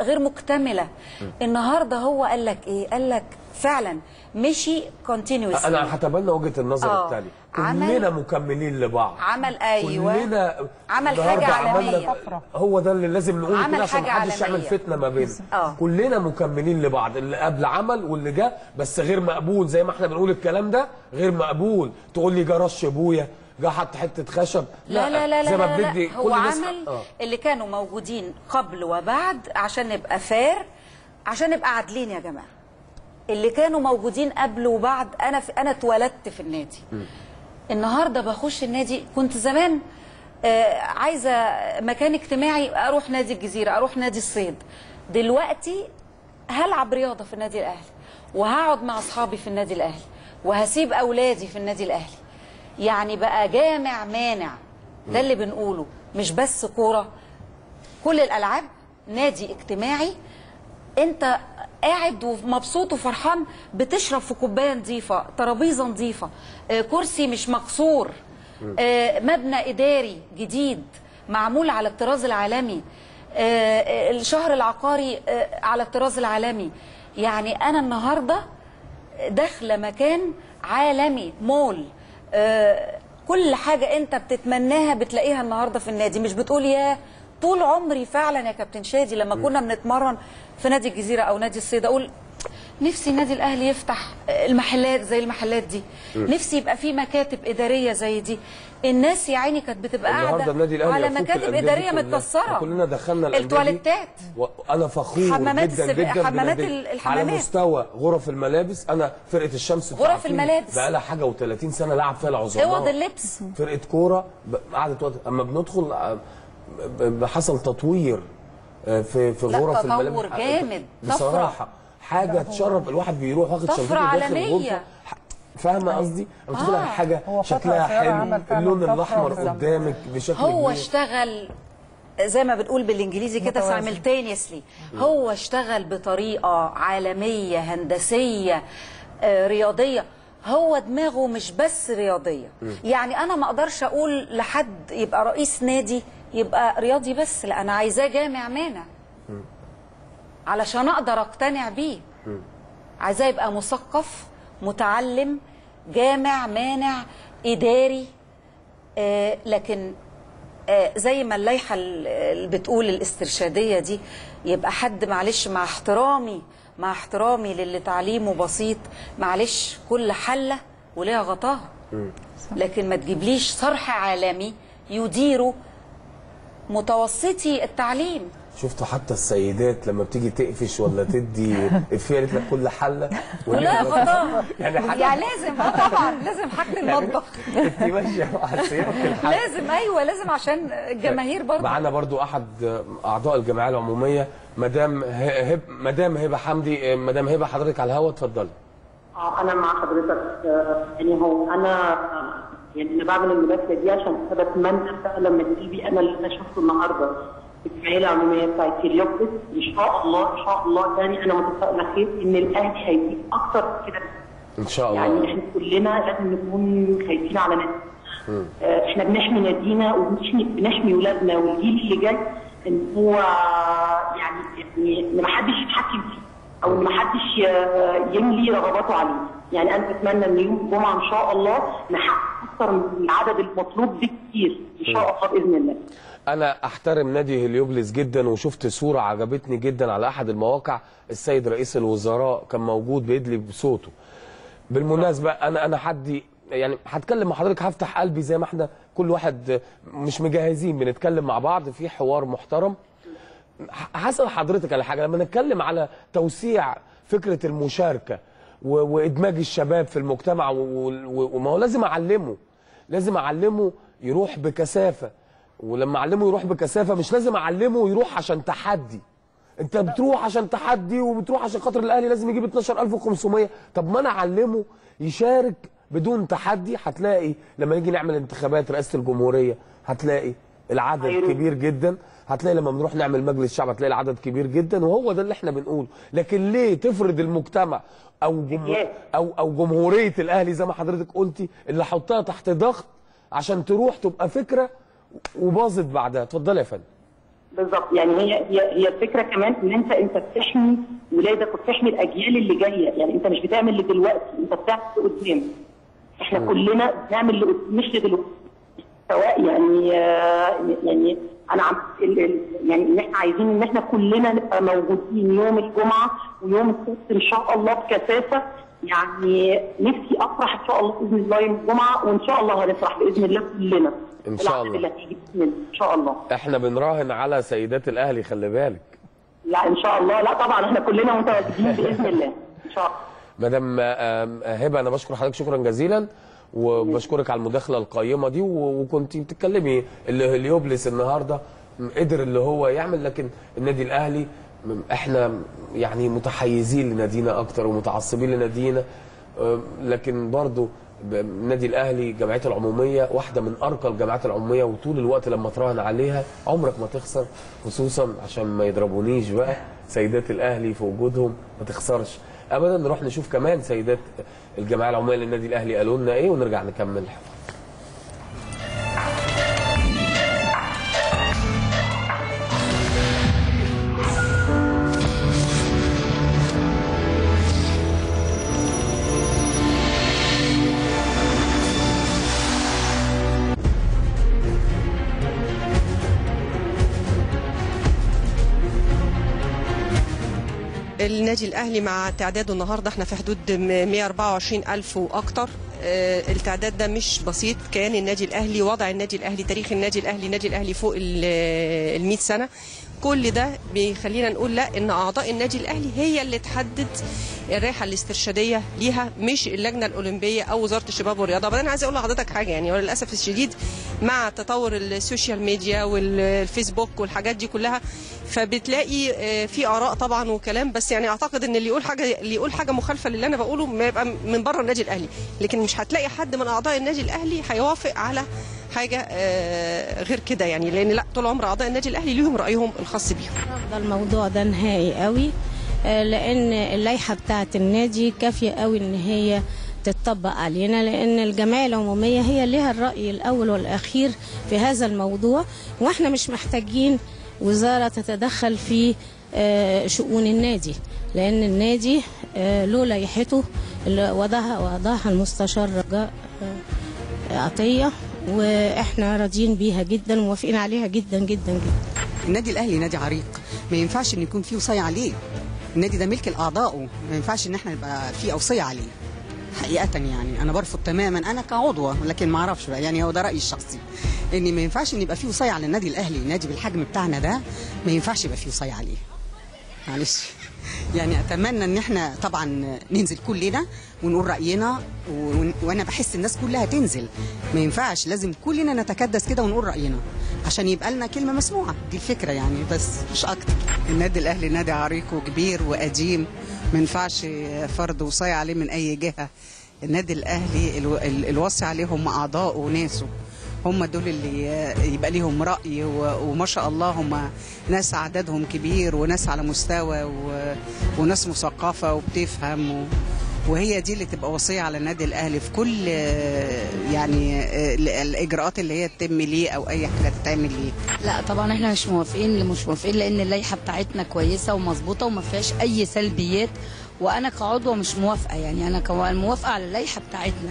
غير مكتملة. النهارده هو قال لك إيه؟ قال لك فعلا مشي continuous أنا هتبنى وجهة النظر آه. الثانية عمل- كلنا مكملين لبعض. عمل أيوه. كلنا عمل حاجة عالمية. هو ده اللي لازم نقوله عمل كده عشان حاجة محدش يعمل. فتنة ما بيننا. آه. كلنا مكملين لبعض. اللي قبل عمل واللي جه بس غير مقبول. زي ما إحنا بنقول الكلام ده غير مقبول. تقول لي جه رش أبويا جه حط حتة خشب. لا لا لا لا, زي ما لا, لا, لا. هو عمل آه. اللي كانوا موجودين قبل وبعد عشان نبقى fair عشان نبقى عادلين يا جماعة. اللي كانوا موجودين قبل وبعد أنا في أنا اتولدت في النادي. النهارده بخش النادي. كنت زمان آه، عايزة مكان اجتماعي أروح نادي الجزيرة أروح نادي الصيد. دلوقتي هلعب رياضة في النادي الأهلي وهقعد مع أصحابي في النادي الأهلي وهسيب أولادي في النادي الأهلي. يعني بقى جامع مانع ده اللي بنقوله. مش بس كورة كل الألعاب نادي اجتماعي. أنت قاعد ومبسوط وفرحان بتشرب في كوباية نظيفة ترابيزة نظيفة آه، كرسي مش مكسور آه، مبنى إداري جديد معمول على الطراز العالمي آه، الشهر العقاري على الطراز العالمي. يعني أنا النهارده داخلة مكان عالمي مول كل حاجة أنت بتتمناها بتلاقيها النهارده في النادي. مش بتقول يا طول عمري فعلا يا كابتن شادي لما كنا بنتمرن في نادي الجزيرة أو نادي الصيد أقول نفسي النادي الأهلي يفتح المحلات زي المحلات دي مم. نفسي يبقى في مكاتب إدارية زي دي الناس يا عيني كانت بتبقى قاعدة على مكاتب إدارية. متكسرة كلنا دخلنا. التواليتات وأنا فخور حمامات جدا جدا حمامات الحمامات. على مستوى غرف الملابس أنا فرقة الشمس غرف الملابس. بقى لها حاجة و30 سنة لعب فيها العظماء اوض اللبس فرقة كورة قعدت أما بندخل آه، حصل تطوير آه، في في غرف تطور الملابس جامد، طفرة. بصراحه حاجة تشرف الواحد بيروح واخد شنطته ح- فاهمة قصدي؟ لما تدخل على آه. حاجة شكلها حلو اللون الأحمر. قدامك بشكل هو كبير. اشتغل زي ما بنقول بالإنجليزي كده. سايملتينيسلي هو اشتغل بطريقة عالمية هندسية آه، رياضية هو دماغه مش بس رياضية يعني أنا ما أقدرش أقول لحد يبقى رئيس نادي يبقى رياضي بس لا أنا عايزاه جامع مانع. علشان أقدر أقتنع بيه. عايزاه يبقى مثقف متعلم جامع مانع إداري. آه، لكن آه، زي ما اللائحة ال- اللي بتقول الاسترشادية دي يبقى حد معلش مع احترامي مع احترامي للي تعليمه بسيط معلش كل حلة وليها غطاها. لكن ما تجيبليش صرح عالمي يديره متوسطي التعليم. شفتوا حتى السيدات لما بتيجي تقفش ولا تدي إفيه قالت لك كل حلة. ولا غطاها يعني حاجة يعني لازم آه طبعا. لازم حاجة المطبخ. انت ماشية مع لازم أيوه لازم عشان الجماهير برضه. معانا برضو أحد أعضاء الجمعية العمومية مدام هب مدام هبة حمدي مدام هبة حضرتك على الهواء اتفضلي. آه أنا مع حضرتك يعني هو أنا يعني أنا بعمل المداخله دي عشان كده بتمنى فعلا لما تيجي أنا اللي أنا شفته النهارده. في العموميه بتاعت هليوبلس إن شاء الله إن شاء الله تاني أنا متفائله خير إن الأهلي هيجيب أكتر من كده. إن شاء يعني الله إحنا كلنا لازم نكون خايفين على نادينا آه، إحنا بنحمي نادينا وبنحمي بنحمي ولادنا. والجيل اللي جاي إن هو يعني يعني ما حدش يتحكم فيه. أو ما حدش يملي رغباته عليه. يعني أنا بتمنى إن يوم الجمعة إن شاء الله نحقق أكثر من العدد المطلوب بكتير. إن شاء الله بإذن الله. أنا أحترم نادي هليوبلس جدا وشفت صورة عجبتني جدا على أحد المواقع. السيد رئيس الوزراء كان موجود بيدلي بصوته. بالمناسبة أنا أنا حدي يعني هتكلم مع حضرتك هفتح قلبي زي ما إحنا كل واحد مش مجهزين بنتكلم مع بعض في حوار محترم. هسأل حضرتك على حاجة لما نتكلم على توسيع فكرة المشاركة و- وإدماج الشباب في المجتمع وما هو لازم أعلمه لازم أعلمه يروح بكثافة ولما أعلمه يروح بكثافة مش لازم أعلمه يروح عشان تحدي. أنت بتروح عشان تحدي وبتروح عشان خاطر الأهلي لازم يجيب 12500 طب ما أنا أعلمه يشارك بدون تحدي هتلاقي لما نيجي نعمل انتخابات رئاسة الجمهورية هتلاقي العدد كبير جدا. هتلاقي لما بنروح نعمل مجلس شعب هتلاقي العدد كبير جدا وهو ده اللي إحنا بنقوله. لكن ليه تفرض المجتمع أو جمهور أو أو جمهورية الأهلي زي ما حضرتك قلتي اللي حطها تحت ضغط عشان تروح تبقى فكرة وباظت بعدها. اتفضلي يا فندم. بالظبط. يعني هي هي هي الفكرة كمان إن انت أنت بتحمي ولادك وبتحمي الأجيال اللي جاية. يعني أنت مش بتعمل لدلوقتي أنت بتعمل لقدام إحنا كلنا بنعمل مش لدلوقتي سواء يعني آه، يعني أنا عم يعني إن إحنا عايزين إن إحنا كلنا نبقى موجودين يوم الجمعة ويوم السبت إن شاء الله بكثافة. يعني نفسي أفرح إن شاء الله بإذن الله يوم الجمعة وإن شاء الله هنفرح بإذن الله كلنا. إن شاء الله. إن شاء الله. إحنا بنراهن على سيدات الأهلي خلي بالك. لا إن شاء الله. لا طبعا إحنا كلنا متواجدين بإذن الله. إن شاء الله. مدام هبة أنا بشكر حضرتك شكرا جزيلا. وبشكرك على المداخلة القيمة دي وكنت بتتكلمي اللي يبلس النهارده قدر اللي هو يعمل لكن النادي الأهلي إحنا يعني متحيزين لنادينا أكتر ومتعصبين لنادينا. لكن برضو النادي الأهلي جمعيته العمومية واحدة من أرقى الجمعيات العمومية وطول الوقت لما تراهن عليها عمرك ما تخسر خصوصا عشان ما يضربونيش بقى سيدات الأهلي في وجودهم ما تخسرش. ابدا نروح نشوف كمان سيدات الجمعيه العمومية للنادي الأهلي قالوا لنا إيه ونرجع نكمل. الحوار النادي الأهلي مع تعداده النهارده إحنا في حدود 124 ألف وأكتر. آه، التعداد ده مش بسيط. كان النادي الأهلي وضع النادي الأهلي تاريخ النادي الأهلي النادي الأهلي فوق ال 100 سنة. كل ده بيخلينا نقول لا إن أعضاء النادي الأهلي هي اللي تحدد اللائحة الاسترشادية ليها مش اللجنة الأولمبية أو وزارة الشباب والرياضة. بعدين عايزة أقول لحضرتك حاجة يعني وللاسف الشديد مع تطور ال social media والفيسبوك والحاجات دي كلها فبتلاقي آه، في آراء طبعا وكلام. بس يعني أعتقد إن اللي يقول حاجة اللي يقول حاجة مخالفة للي أنا بقوله ما يبقى من بره النادي الأهلي. لكن مش هتلاقي حد من أعضاء النادي الأهلي هيوافق على حاجة آه، غير كده يعني لأن لا طول عمر أعضاء النادي الأهلي ليهم رأيهم الخاص بيهم. ده الموضوع ده نهائي قوي آه، لأن اللائحة بتاعه النادي كافية قوي إن هي تتطبق علينا لأن الجمعية العمومية هي لها الرأي الأول والأخير في هذا الموضوع وإحنا مش محتاجين وزارة تتدخل في آه، شؤون النادي لأن النادي له لائحته اللي وضعها وضعها المستشار رجاء عطية. وإحنا راضيين بيها جدا وموافقين عليها جدا جدا جدا. النادي الأهلي نادي عريق. ما ينفعش إن يكون فيه وصايه عليه. النادي ده ملك لاعضائه ما ينفعش إن إحنا يبقى فيه أوصية عليه. حقيقة يعني أنا برفض تماما. أنا كعضوه لكن ما أعرفش بقى. يعني هو ده رأيي الشخصي. إن ما ينفعش إن يبقى فيه وصايه على النادي الأهلي نادي بالحجم بتاعنا ده ما ينفعش يبقى فيه وصايه عليه. معلش. يعني أتمنى إن إحنا طبعا ننزل كلنا ونقول رأينا. وأنا بحس الناس كلها تنزل. ما ينفعش لازم كلنا نتكدس كده ونقول رأينا. عشان يبقى لنا كلمة مسموعة. دي الفكرة يعني بس مش أكتر. النادي الأهلي نادي عريق وكبير وقديم. ما ينفعش فرض وصاية عليه من أي جهة. النادي الأهلي الو- ال- الوصي عليه هم أعضاء وناسه. هم دول اللي يبقى ليهم رأي و- وما شاء الله هم ناس عددهم كبير وناس على مستوى و- وناس مثقفة وبتفهم و- وهي دي اللي تبقى وصية على النادي الأهلي في كل يعني ال- الإجراءات اللي هي تتم ليه أو أي حاجة تتعمل ليه. لا طبعا إحنا مش موافقين مش موافقين لأن اللائحة بتاعتنا كويسة ومظبوطة وما فيهاش أي سلبيات وأنا كعضوه مش موافقة يعني أنا كمان موافقة على اللائحة بتاعتنا.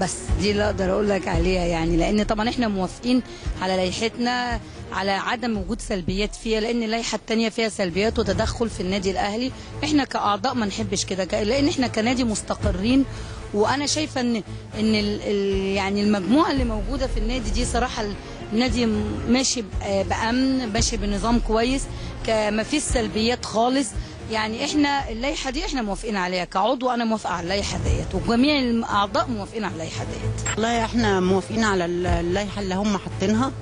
بس دي اللي أقدر أقول لك عليها يعني لأن طبعا إحنا موافقين على لائحتنا على عدم وجود سلبيات فيها لأن اللائحة التانية فيها سلبيات وتدخل في النادي الأهلي. إحنا كأعضاء ما نحبش كده لأن إحنا كنادي مستقرين وأنا شايفة ان إن يعني المجموعة اللي موجودة في النادي دي صراحة النادي ماشي بأمن ماشي بنظام كويس ما فيش سلبيات خالص. يعني إحنا اللائحه دي إحنا موافقين عليها كعضو أنا موافقة على اللائحه ديت وجميع الأعضاء موافقين على اللائحه ديت. والله إحنا موافقين على اللائحة اللي هم حاطينها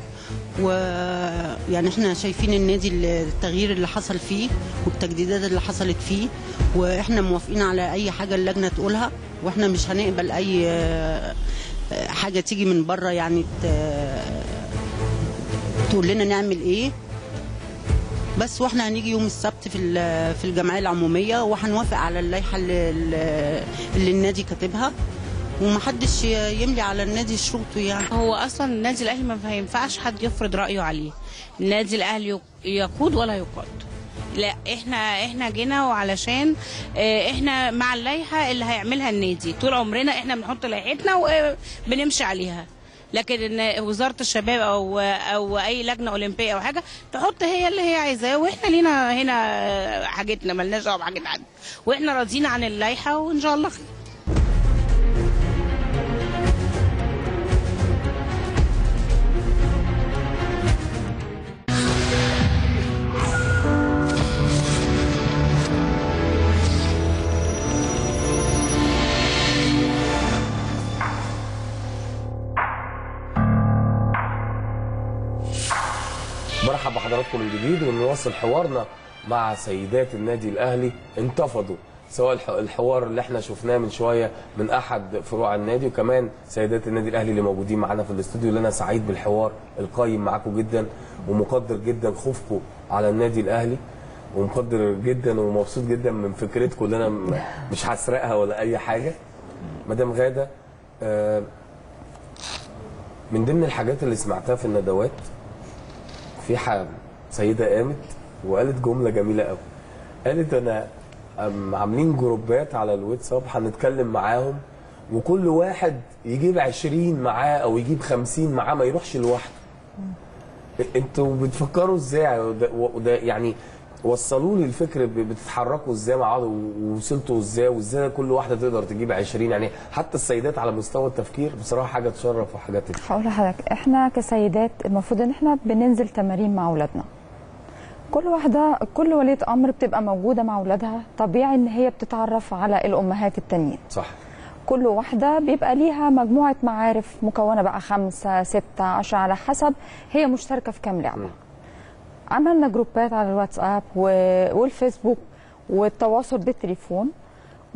ويعني إحنا شايفين النادي التغيير اللي حصل فيه والتجديدات اللي حصلت فيه وإحنا موافقين على أي حاجة اللجنة تقولها وإحنا مش هنقبل أي آه، حاجة تيجي من بره يعني تقول لنا نعمل إيه. بس وإحنا هنيجي يوم السبت في في الجمعيه العمومية وهنوافق على اللائحة اللي, اللي النادي كاتبها. ومحدش يملي على النادي شروطه يعني. هو أصلا النادي الأهلي ما ينفعش حد يفرض رأيه عليه. النادي الأهلي يق- يقود ولا يقاد. لا إحنا إحنا جينا وعلشان آه، إحنا مع اللائحة اللي هيعملها النادي. طول عمرنا إحنا بنحط لائحتنا وبنمشي عليها. لكن إن وزارة الشباب أو أو أي لجنة أولمبية أو حاجة تحط هي اللي هي عايزاه وإحنا لينا هنا حاجتنا ملناش دعوة بحاجة حد وإحنا راضيين عن اللائحة وإن شاء الله خير. مرحب بحضراتكم من جديد ونواصل حوارنا مع سيدات النادي الأهلي. انتفضوا. سواء الح- الحوار اللي إحنا شفناه من شوية من أحد فروع النادي وكمان سيدات النادي الأهلي اللي موجودين معانا في الاستوديو. اللي أنا سعيد بالحوار القايم معاكم جدا ومقدر جدا خوفكم على النادي الأهلي ومقدر جدا ومبسوط جدا من فكرتكم اللي أنا مش هسرقها ولا أي حاجة. مدام غادة آه، من ضمن الحاجات اللي سمعتها في الندوات في سيدة قامت وقالت جملة جميلة قوي. قالت أم عاملين جروبات على الواتساب هنتكلم معاهم وكل واحد يجيب 20 معاه أو يجيب 50 معاه ما يروحش لوحده. أنتوا بتفكروا إزاي؟ وده, يعني وصلوا لي الفكر بتتحركوا إزاي مع بعض ووصلتوا إزاي؟ وإزاي كل واحدة تقدر تجيب 20 يعني حتى السيدات على مستوى التفكير بصراحة حاجة تشرف وحاجة تفرح. هقول لحضرتك إحنا كسيدات المفروض إن إحنا بننزل تمارين مع أولادنا. كل واحدة كل وليه أمر بتبقى موجودة مع أولادها طبيعي إن هي بتتعرف على الأمهات التانيين. صح. كل واحدة بيبقى ليها مجموعة معارف مكونة بقى خمسة ستة عشرة على حسب هي مشتركة في كام لعبة. عملنا جروبات على الواتساب والفيسبوك والتواصل بالتليفون.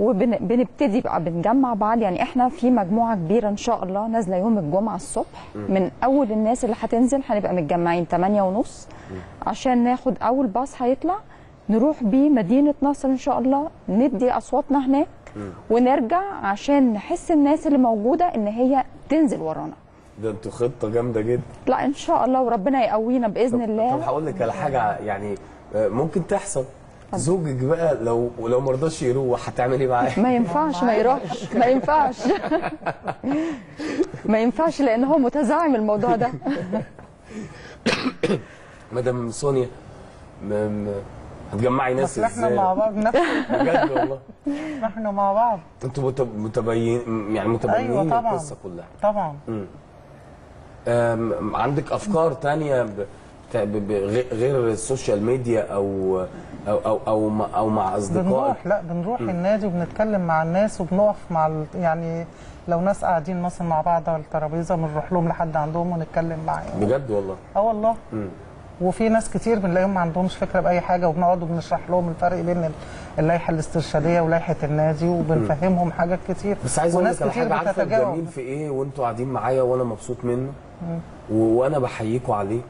وبنبتدي بقى بنجمع بعض. يعني إحنا في مجموعة كبيرة إن شاء الله نازلة يوم الجمعة الصبح. من أول الناس اللي هتنزل هنبقى متجمعين 8 ونص. عشان ناخد أول باص هيطلع نروح بيه مدينة نصر إن شاء الله ندي أصواتنا هناك ونرجع عشان نحس الناس اللي موجودة إن هي تنزل ورانا. ده أنتوا خطة جامدة جدا. لا إن شاء الله وربنا يقوينا بإذن الله. طب هقول لك على حاجة يعني آه، ممكن تحصل. زوجك بقى لو لو ما رضاش يروح هتعملي معاه؟ ما ينفعش ما يروحش ما ينفعش. ما ينفعش لأن هو متزعم الموضوع ده. مدام سونيا هتجمعي ناس بس إحنا إزاي؟ مع بعض نفس بجد والله. إحنا مع بعض. أنتوا مت- متبنيين يعني متبنيين أيوة طبعاً. القصة كلها. طبعا. أم، عندك أفكار تانية ب- غي- غير ال social media أو أو أو أو, مع- أو مع أصدقائك بنروح لا بنروح مم. النادي وبنتكلم مع الناس وبنقف مع. يعني لو ناس قاعدين مثلا مع بعض على الترابيزة بنروح لهم لحد عندهم ونتكلم معاهم بجد والله آه والله مم. وفي ناس كتير بنلاقيهم ما عندهمش فكرة بأي حاجة وبنقعد وبنشرح لهم الفرق بين ال- اللائحة الاسترشادية ولائحة النادي وبنفهمهم حاجات كتير بس عايز أقول وناس لك حاجة عارفه. الجميل في إيه وأنتوا قاعدين معايا وأنا مبسوط منه وأنا بحييكوا عليه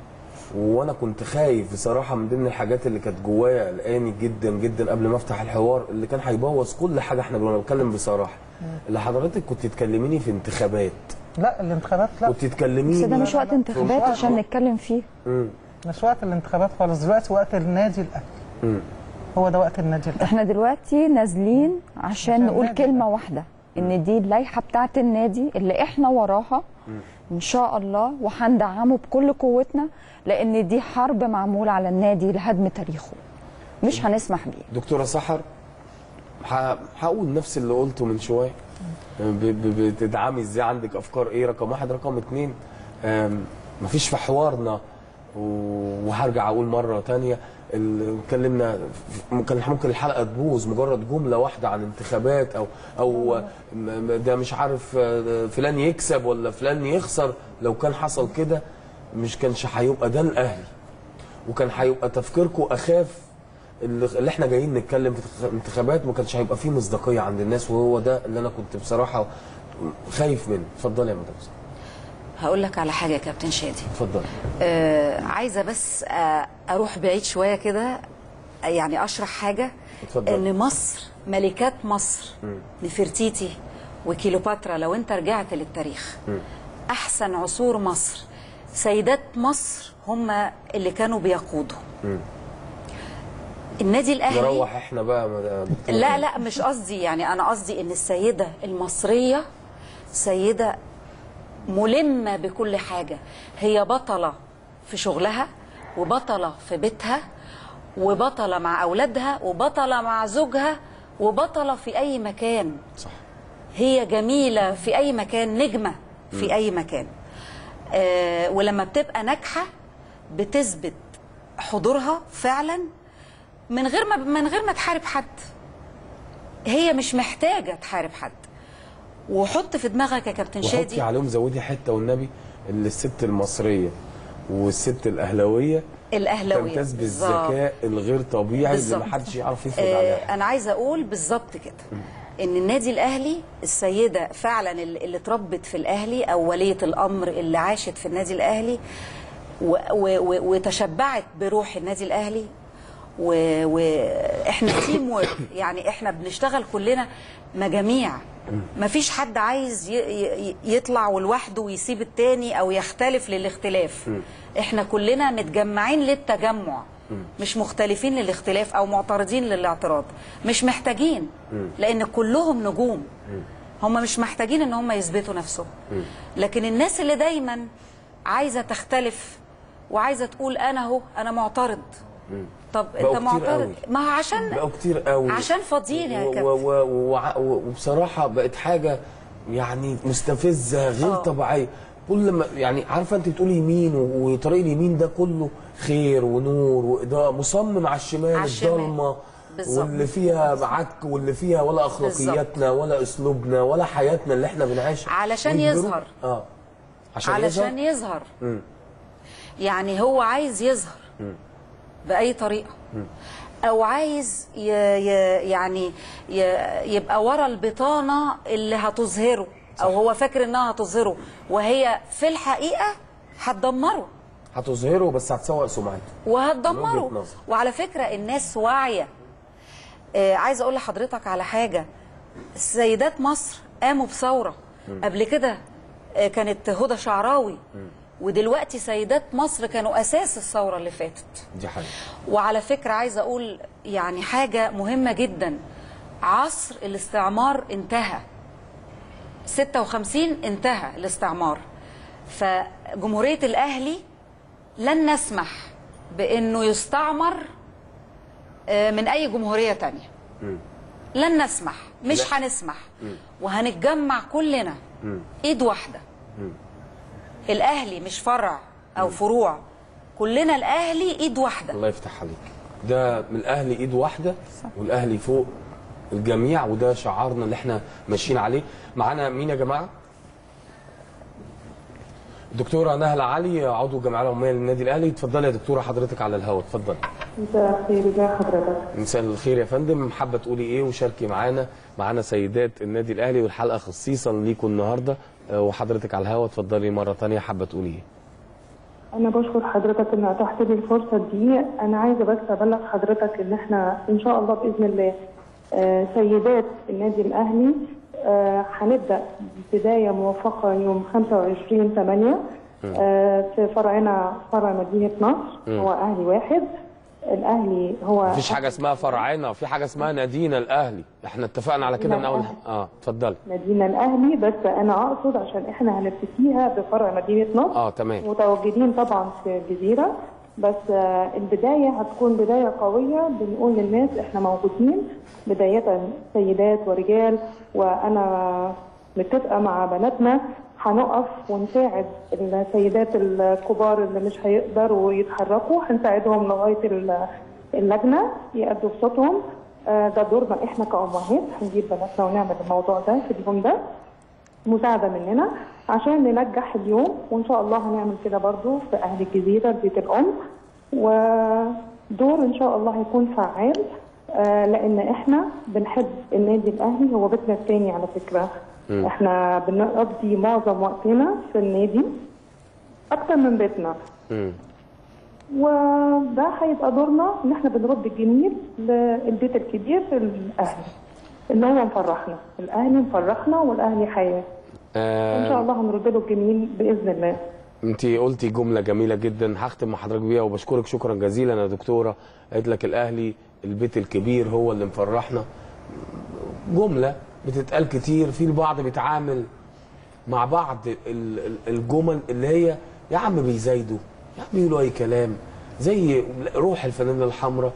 وأنا كنت خايف بصراحة من ضمن الحاجات اللي كانت جوايا قلقاني جدا جدا قبل ما افتح الحوار اللي كان هيبوظ كل حاجة إحنا بنقولها بتكلم بصراحة. اللي حضرتك كنت تكلميني في انتخابات. لا الانتخابات لا. كنت تكلميني بس ده مش وقت انتخابات عشان. نتكلم فيه. مم. مش وقت الانتخابات خالص دلوقتي وقت النادي الاهلي. هو ده وقت النادي الاهلي إحنا دلوقتي نازلين عشان نقول كلمة واحدة إن دي اللائحة بتاعة النادي اللي إحنا وراها. إن شاء الله وهندعمه بكل قوتنا. لأن دي حرب معمولة على النادي لهدم تاريخه. مش هنسمح بيه. دكتورة سحر هقول نفس اللي قلته من شوية. ب- بتدعمي إزاي عندك أفكار؟ إيه رقم واحد؟ رقم اتنين مفيش في حوارنا وهرجع أقول مرة تانية اتكلمنا ممكن ممكن الحلقة تبوظ مجرد جملة واحدة عن انتخابات أو أو ده مش عارف آه، فلان يكسب ولا فلان يخسر. لو كان حصل كده مش كانش هيبقى ده الاهلي وكان هيبقى تفكيركم أخاف اللي اللي إحنا جايين نتكلم في انتخابات ما كانش هيبقى فيه مصداقية عند الناس وهو ده اللي أنا كنت بصراحة خايف منه اتفضلي يا مدام. هقول لك على حاجة يا كابتن شادي اتفضلي آه عايزة بس آه أروح بعيد شوية كده يعني أشرح حاجة اتفضل. إن مصر ملكات مصر. نفرتيتي وكيلوباترا لو أنت رجعت للتاريخ مم. أحسن عصور مصر سيدات مصر هم اللي كانوا بيقودوا. النادي الاهلي نروح إحنا بقى. لا لا مش قصدي يعني أنا قصدي إن السيدة المصرية سيدة ملمة بكل حاجة هي بطلة في شغلها وبطلة في بيتها وبطلة مع أولادها وبطلة مع زوجها وبطلة في أي مكان صح هي جميلة في أي مكان نجمة في مم. أي مكان ولما بتبقى ناجحة بتثبت حضورها فعلا من غير ما من غير ما تحارب حد. هي مش محتاجة تحارب حد. وحط في دماغك يا كابتن وحطي شادي عليهم زودي حتة والنبي اللي الست المصرية والست الأهلاوية. الأهلاوية تمتاز. بالذكاء الغير طبيعي اللي. محدش يعرف يفرض عليها. آه أنا عايزة أقول بالظبط كده. إن النادي الأهلي السيدة فعلا اللي اتربت في الأهلي أو ولية الأمر اللي عاشت في النادي الأهلي و و و وتشبعت بروح النادي الأهلي و- وإحنا teamwork يعني إحنا بنشتغل كلنا مجاميع. ما فيش حد عايز ي- يطلع لوحده ويسيب التاني أو يختلف للاختلاف. إحنا كلنا متجمعين للتجمع. مش مختلفين للاختلاف أو معترضين للاعتراض. مش محتاجين لأن كلهم نجوم. هم مش محتاجين إن هم يثبتوا نفسهم. لكن الناس اللي دايما عايزة تختلف وعايزة تقول أنا أهو أنا معترض. طب أنت معترض. ما هو عشان بقوا كتير قوي. عشان فاضيين يا كابتن وبصراحة بقت حاجة يعني مستفزة غير طبيعية. كل ما يعني عارفة أنت بتقولي يمين وطريق اليمين ده كله خير ونور واضاءه مصمم على الشمال على الشمال. الضلمة. واللي فيها عك واللي فيها ولا أخلاقياتنا ولا أسلوبنا ولا حياتنا اللي إحنا بنعيشها علشان يظهر. آه عشان علشان يظهر. يعني هو عايز يظهر. بأي طريقة مم. أو عايز ي... ي... يعني ي... يبقى ورا البطانة اللي هتظهره أو هو فاكر إنها هتظهره وهي في الحقيقة هتدمره هتظهره بس هتسوق سمعته. وهتدمره. وعلى فكرة الناس واعية. آه عايزة أقول لحضرتك على حاجة. سيدات مصر قاموا بثورة. قبل كده آه كانت هدى شعراوي. ودلوقتي سيدات مصر كانوا أساس الثورة اللي فاتت. دي حاجة وعلى فكرة عايزة أقول يعني حاجة مهمة جدا. عصر الاستعمار انتهى. 56 انتهى الاستعمار. فجمهورية الأهلي لن نسمح بأنه يستعمر آه، من أي جمهورية تانية. لن نسمح مش. هنسمح. وهنتجمع كلنا. إيد واحدة. الأهلي مش فرع أو فروع كلنا الأهلي إيد واحدة الله يفتح عليك ده من الأهلي إيد واحدة والأهلي فوق الجميع وده شعارنا اللي إحنا ماشيين عليه معانا مين يا جماعة دكتورة نهله علي عضو الجمعية العمومية للنادي الأهلي. اتفضلي يا دكتورة حضرتك على الهواء. اتفضلي. مساء الخير. ازي حضرتك؟ مساء الخير يا فندم. حابة تقولي إيه؟ وشاركي معانا معانا سيدات النادي الأهلي والحلقة خصيصا ليكم النهارده. آه، وحضرتك على الهواء. اتفضلي مرة تانية. حابة تقولي إيه؟ أنا بشكر حضرتك ان أتحت لي الفرصة دي. أنا عايزة بس أبلغ حضرتك إن إحنا إن شاء الله بإذن الله آه، سيدات النادي الأهلي هنبدأ بداية موفقة يوم 25 8 في فرعنا فرع مدينة نصر. هو أهلي واحد. الأهلي هو مفيش حاجة اسمها فرعنا في حاجة اسمها نادينا الأهلي. إحنا اتفقنا على كده من اول آه اتفضلي. مدينه الأهلي بس أنا أقصد عشان إحنا هنبتديها بفرع مدينة نصر. آه تمام. متواجدين طبعا في الجزيرة. بس آه، البداية هتكون بداية قوية. بنقول للناس إحنا موجودين بداية سيدات ورجال وأنا متفقة مع بناتنا. هنقف ونساعد السيدات الكبار اللي مش هيقدروا يتحركوا. هنساعدهم لغاية ال- اللجنة يأدوا بصوتهم. آه، ده دورنا إحنا كأمهات. هنجيب بناتنا ونعمل الموضوع ده في اليوم ده. مساعدة مننا عشان ننجح اليوم وإن شاء الله هنعمل كده برضو في أهل الجزيرة بيت الأم. ودور إن شاء الله هيكون فعال آه، لأن إحنا بنحب النادي الأهلي هو بيتنا الثاني على فكرة. مم. إحنا بنقضي معظم وقتنا في النادي أكتر من بيتنا. وده هيبقى دورنا إن إحنا بنرد الجميل للبيت الكبير الأهلي اللي هو مفرحنا. الأهلي مفرحنا والأهلي حياة. إن شاء الله هنرد له الجميل بإذن الله. انت قلتي جملة جميلة جدا هختم مع حضرتك بيها وبشكرك شكرا جزيلا يا دكتورة. قالت لك الأهلي البيت الكبير هو اللي مفرحنا. جملة بتتقال كتير في البعض بيتعامل مع بعض ال- ال- الجمل اللي هي يا عم بيزايدوا يا عم بيقولوا أي كلام. زي روح الفانيلا الحمراء.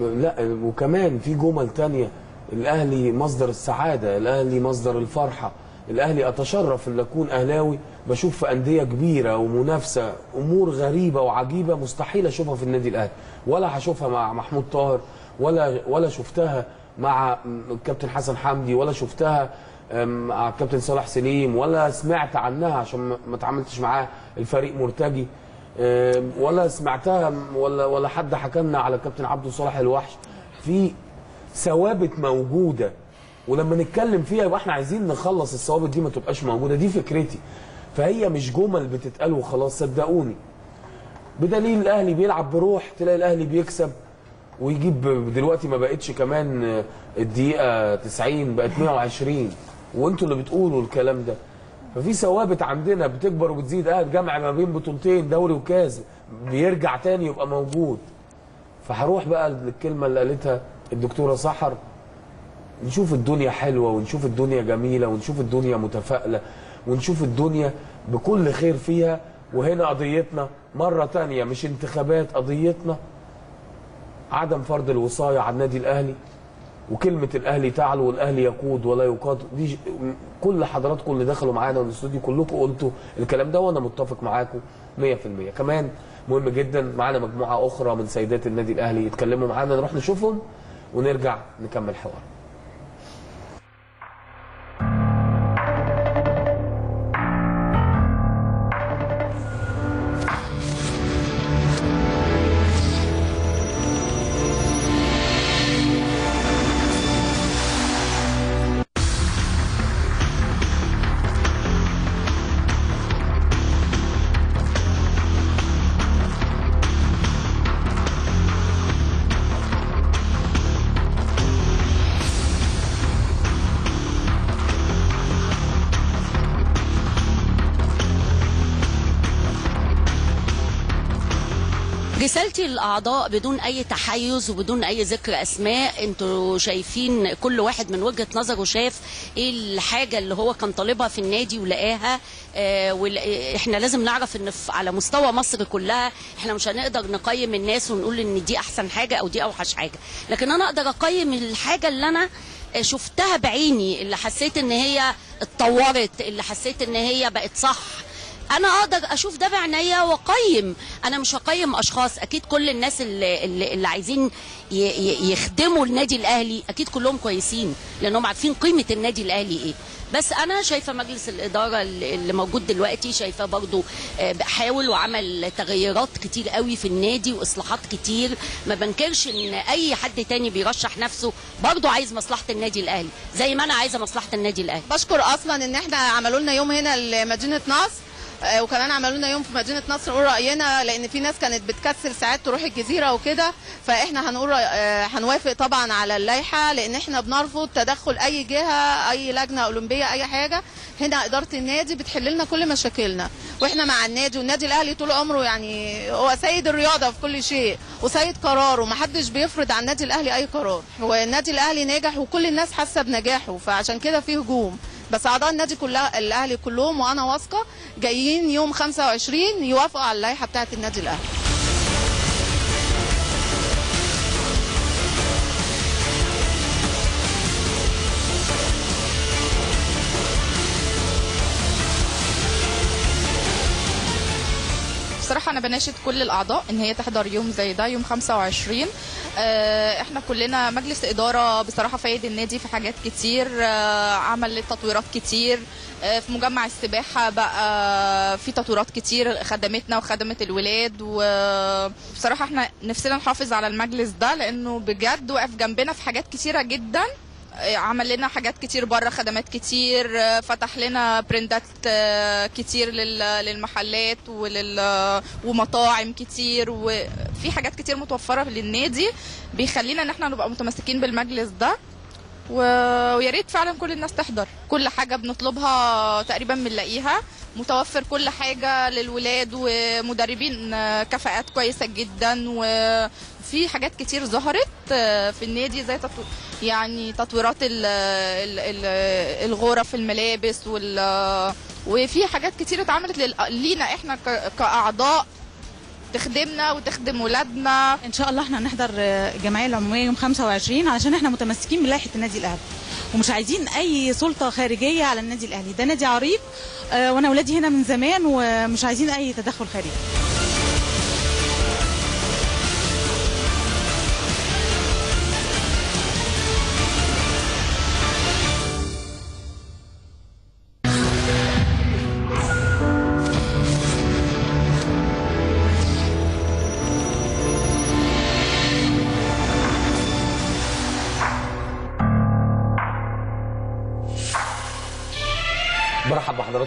لا وكمان في جمل تانية. الأهلي مصدر السعادة الأهلي مصدر الفرحة. الأهلي أتشرف أن اكون أهلاوي. بشوف في أندية كبيرة ومنافسة أمور غريبة وعجيبة مستحيل أشوفها في النادي الأهلي. ولا هشوفها مع محمود طاهر ولا ولا شفتها مع الكابتن حسن حمدي ولا شفتها مع الكابتن صالح سليم ولا سمعت عنها عشان ما اتعاملتش معاه الفريق مرتجي. ولا سمعتها ولا ولا حد حكى لنا على الكابتن عبده صالح الوحش. في ثوابت موجودة. ولما نتكلم فيها يبقى إحنا عايزين نخلص الثوابت دي ما تبقاش موجودة. دي فكرتي. فهي مش جمل بتتقال وخلاص صدقوني. بدليل الأهلي بيلعب بروح تلاقي الأهلي بيكسب ويجيب دلوقتي ما بقتش كمان الدقيقة 90 بقت 120 وانتوا اللي بتقولوا الكلام ده. ففي ثوابت عندنا بتكبر وبتزيد. قاعد جمع ما بين بطولتين دوري وكاس بيرجع تاني يبقى موجود. فهروح بقى للكلمة اللي قالتها الدكتورة سحر. نشوف الدنيا حلوة ونشوف الدنيا جميلة ونشوف الدنيا متفائلة. ونشوف الدنيا بكل خير فيها. وهنا قضيتنا مرة تانية مش انتخابات قضيتنا عدم فرض الوصاية على النادي الأهلي. وكلمة الأهلي تعلو والأهلي يقود ولا يقاد. دي كل حضراتكم اللي دخلوا معانا الاستوديو كلكم قلتوا الكلام ده وأنا متفق معاكم 100% كمان مهم جدا معانا مجموعة أخرى من سيدات النادي الأهلي يتكلموا معانا. نروح نشوفهم ونرجع نكمل حوار. رسالتي للاعضاء بدون أي تحيز وبدون أي ذكر أسماء. أنتوا شايفين كل واحد من وجهة نظره شاف إيه الحاجة اللي هو كان طالبها في النادي ولقاها. آه وال- إحنا لازم نعرف إن على مستوى مصر كلها إحنا مش هنقدر نقيم الناس ونقول إن دي أحسن حاجة أو دي أوحش حاجة. لكن أنا أقدر أقيم الحاجة اللي أنا آه، شفتها بعيني اللي حسيت إن هي اتطورت اللي حسيت إن هي بقت صح. أنا أقدر أشوف ده بعينيا واقيم أنا مش هقيم أشخاص أكيد كل الناس اللي, اللي, اللي عايزين يخدموا النادي الأهلي أكيد كلهم كويسين لأنهم عارفين قيمة النادي الأهلي إيه. بس أنا شايفة مجلس الإدارة اللي موجود دلوقتي شايفة برضو آه، حاول وعمل تغيرات كتير قوي في النادي وإصلاحات كتير. ما بنكرش إن أي حد تاني بيرشح نفسه برضو عايز مصلحة النادي الأهلي زي ما أنا عايزة مصلحة النادي الأهلي. بشكر أصلا إن إحنا عملوا لنا يوم هنا لمدينة نصر. وكمان عملوا لنا يوم في مدينة نصر نقول رأينا لأن في ناس كانت بتكسل ساعات تروح الجزيرة وكده فإحنا هنقول آه، هنوافق طبعا على اللائحة لأن إحنا بنرفض تدخل أي جهة أي لجنة أولمبية أي حاجة. هنا إدارة النادي بتحل لنا كل مشاكلنا. وإحنا مع النادي والنادي الأهلي طول عمره يعني هو سيد الرياضة في كل شيء وسيد قراره ومحدش بيفرض على النادي الأهلي أي قرار. هو النادي الأهلي ناجح وكل الناس حاسة بنجاحه فعشان كده في هجوم. بس أعضاء النادي كلها الأهلي كلهم وأنا واثقة جايين يوم 25 يوافقوا على اللائحة بتاعة النادي الأهلي. بناشد كل الأعضاء إن هي تحضر يوم زي ده يوم 25 آه، إحنا كلنا مجلس إدارة بصراحة فايد النادي في حاجات كتير آه، عمل تطويرات كتير آه، في مجمع السباحة بقى في تطويرات كتير خدمتنا وخدمت الولاد وبصراحة إحنا نفسنا نحافظ على المجلس ده لأنه بجد وقف جنبنا في حاجات كتيرة جدا. عمل لنا حاجات كتير بره خدمات كتير فتح لنا برندات كتير لل- للمحلات ولل ومطاعم كتير وفي حاجات كتير متوفرة للنادي بيخلينا إن إحنا نبقى متمسكين بالمجلس ده. ويا ريت فعلا كل الناس تحضر. كل حاجة بنطلبها تقريبا بنلاقيها. متوفر كل حاجة للولاد ومدربين كفاءات كويسة جدا وفي حاجات كتير ظهرت في النادي زي تطو... يعني تطويرات ال... ال... ال... الغرف الملابس وال... وفي حاجات كتير اتعملت لل... لينا إحنا ك... كأعضاء تخدمنا وتخدم ولادنا. إن شاء الله إحنا هنحضر الجمعيه العمومية يوم 25 علشان إحنا متمسكين بلائحة النادي الأهلي. ومش عايزين أي سلطة خارجية على النادي الأهلي. ده نادي عريق آه، وأنا ولادي هنا من زمان ومش عايزين أي تدخل خارجي.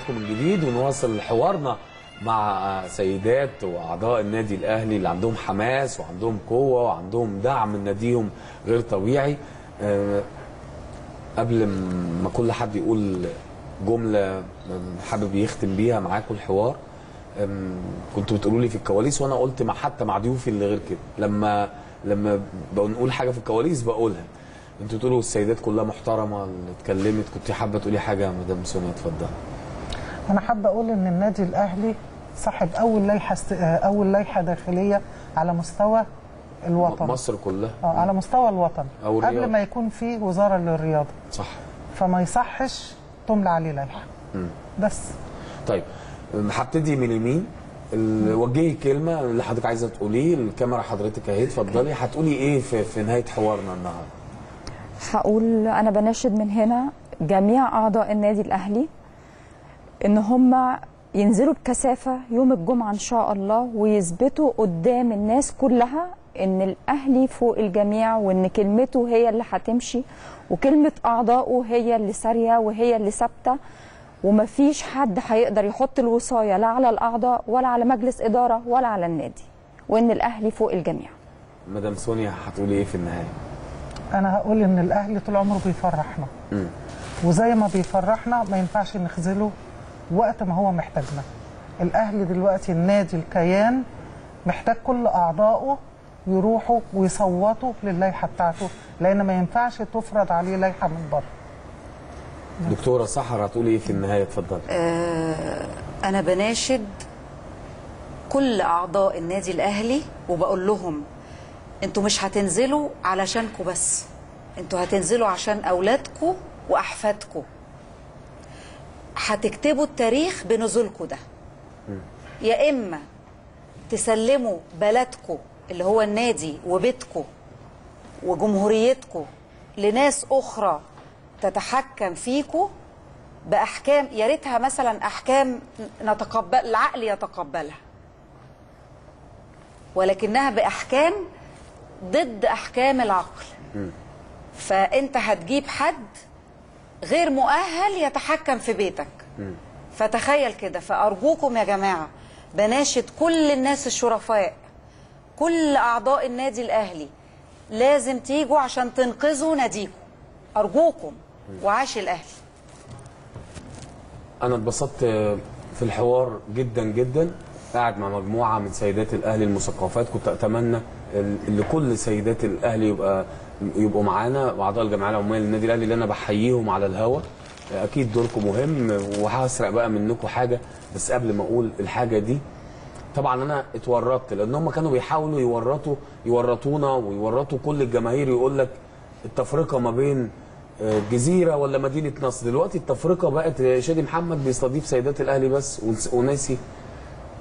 برحب بحضراتكم من جديد ونواصل حوارنا مع سيدات وأعضاء النادي الأهلي اللي عندهم حماس وعندهم قوة وعندهم دعم من ناديهم غير طبيعي. أه، قبل ما كل حد يقول جملة حابب يختم بيها معاكم الحوار كنتوا بتقولوا لي في الكواليس وأنا قلت مع حتى مع ضيوفي اللي غير كده. لما لما بنقول حاجة في الكواليس بقولها. أنتوا تقولوا السيدات كلها محترمة اللي اتكلمت كنت حابة تقولي حاجة يا مدام سونيا اتفضلي. أنا حابة أقول إن النادي الأهلي صاحب أول لائحة است... أول لائحة داخلية على مستوى الوطن. مصر كلها. آه على مستوى الوطن. أو الرياضة. قبل ما يكون في وزارة للرياضة. صح. فما يصحش تملى عليه لائحة. بس. طيب هبتدي من اليمين. ال- وجهي كلمة اللي حضرتك عايزة تقوليه. الكاميرا حضرتك اهي اتفضلي. هتقولي إيه في, في نهاية حوارنا النهارده؟ هقول أنا بناشد من هنا جميع أعضاء النادي الأهلي. إن هم ينزلوا بكثافة يوم الجمعة إن شاء الله ويثبتوا قدام الناس كلها إن الأهلي فوق الجميع وإن كلمته هي اللي هتمشي وكلمة أعضائه هي اللي سارية وهي اللي ثابتة ومفيش حد هيقدر يحط الوصايه لا على الأعضاء ولا على مجلس إدارة ولا على النادي وإن الأهلي فوق الجميع. مدام سونيا هتقولي إيه في النهاية؟ أنا هقول إن الأهلي طول عمره بيفرحنا. مم. وزي ما بيفرحنا ما ينفعش نخذله وقت ما هو محتاجنا. الاهلي دلوقتي النادي الكيان محتاج كل أعضائه يروحوا ويصوتوا للائحه بتاعته لأن ما ينفعش تفرض عليه لائحه من بره. دكتورة سحر هتقولي إيه في النهاية؟ اتفضلي. آه، أنا بناشد كل أعضاء النادي الأهلي وبقول لهم أنتوا مش هتنزلوا علشانكم بس أنتوا هتنزلوا عشان أولادكم وأحفادكم هتكتبوا التاريخ بنزولكم ده. يا إما تسلموا بلدكم اللي هو النادي وبيتكم وجمهوريتكم لناس أخرى تتحكم فيكم بأحكام يا ريتها مثلا أحكام نتقبل العقل يتقبلها. ولكنها بأحكام ضد أحكام العقل. فأنت هتجيب حد غير مؤهل يتحكم في بيتك. فتخيل كده فأرجوكم يا جماعة بناشد كل الناس الشرفاء كل أعضاء النادي الأهلي لازم تيجوا عشان تنقذوا ناديكم. أرجوكم وعاش الأهلي. أنا اتبسطت في الحوار جدا جدا قاعد مع مجموعة من سيدات الأهلي المثقفات كنت أتمنى ان لكل سيدات الأهلي يبقى يبقوا معانا وأعضاء الجمعية العمومية للنادي الأهلي اللي أنا بحييهم على الهوا. أكيد دوركم مهم وهسرق بقى منكم حاجة. بس قبل ما أقول الحاجة دي طبعا أنا اتورطت لأن هم كانوا بيحاولوا يورطوا يورطونا ويورطوا كل الجماهير يقول لك التفرقة ما بين جزيره ولا مدينة نصر. دلوقتي التفرقة بقت شادي محمد بيستضيف سيدات الأهلي بس وناسي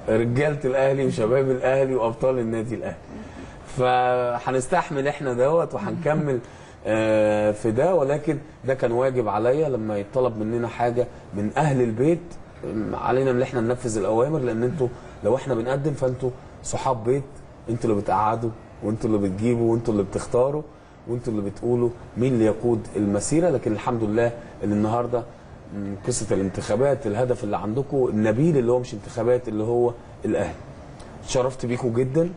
رجالة الأهلي وشباب الأهلي وأبطال النادي الأهلي. فهنستحمل إحنا دوت وهنكمل آه، في ده. ولكن ده كان واجب عليا لما يطلب مننا حاجة من أهل البيت. علينا إن إحنا ننفذ الأوامر لأن أنتوا لو إحنا بنقدم فانتوا صحاب بيت. أنتوا اللي بتقعدوا وانتوا اللي بتجيبوا وانتوا اللي بتختاروا وانتوا اللي بتقولوا مين اللي يقود المسيرة. لكن الحمد لله إن النهارده قصة الانتخابات الهدف اللي عندكم النبيل اللي هو مش انتخابات اللي هو الأهلي. اتشرفت بيكم جدا.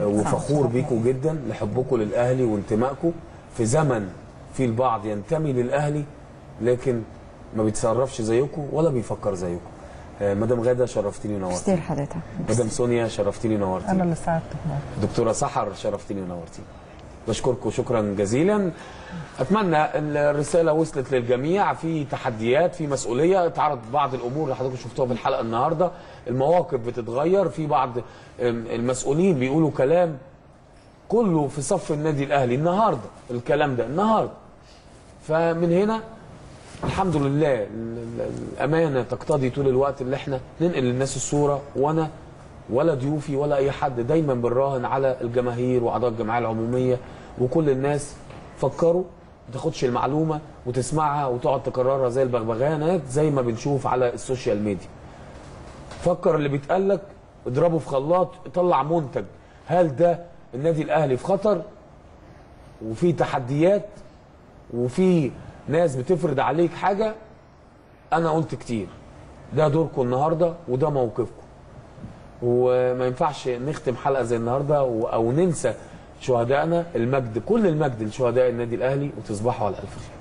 وفخور بيكم جدا لحبكم للأهلي وانتمائكم في زمن في البعض ينتمي للأهلي لكن ما بيتصرفش زيكم ولا بيفكر زيكم آه، مدام غادة شرفتيني ونورتيني. كتير حضرتك. مدام سونيا شرفتيني ونورتيني. أنا اللي سعدتك دكتورة سحر شرفتيني ونورتيني. بشكركم شكرا جزيلا. أتمنى الرسالة وصلت للجميع. في تحديات في مسؤولية اتعرض بعض الأمور اللي حضراتكم شفتوها في الحلقة النهارده. المواقف بتتغير في بعض المسؤولين بيقولوا كلام كله في صف النادي الأهلي. النهارده الكلام ده النهارده. فمن هنا الحمد لله ال- ال- الأمانة تقتضي طول الوقت اللي إحنا ننقل للناس الصورة وأنا ولا ضيوفي ولا أي حد دايما بنراهن على الجماهير وأعضاء الجمعية العمومية وكل الناس فكروا ما تاخدش المعلومة وتسمعها وتقعد تكررها زي البغبغانات زي ما بنشوف على السوشيال ميديا. فكر اللي بيتقال لك اضربه في خلاط طلع منتج. هل ده النادي الأهلي في خطر؟ وفي تحديات؟ وفي ناس بتفرض عليك حاجة؟ أنا قلت كتير. ده دوركم النهارده وده موقفكم. وما ينفعش نختم حلقة زي النهارده أو ننسى شهدائنا المجد كل المجد لشهداء النادي الأهلي وتصبحوا على ألف خير.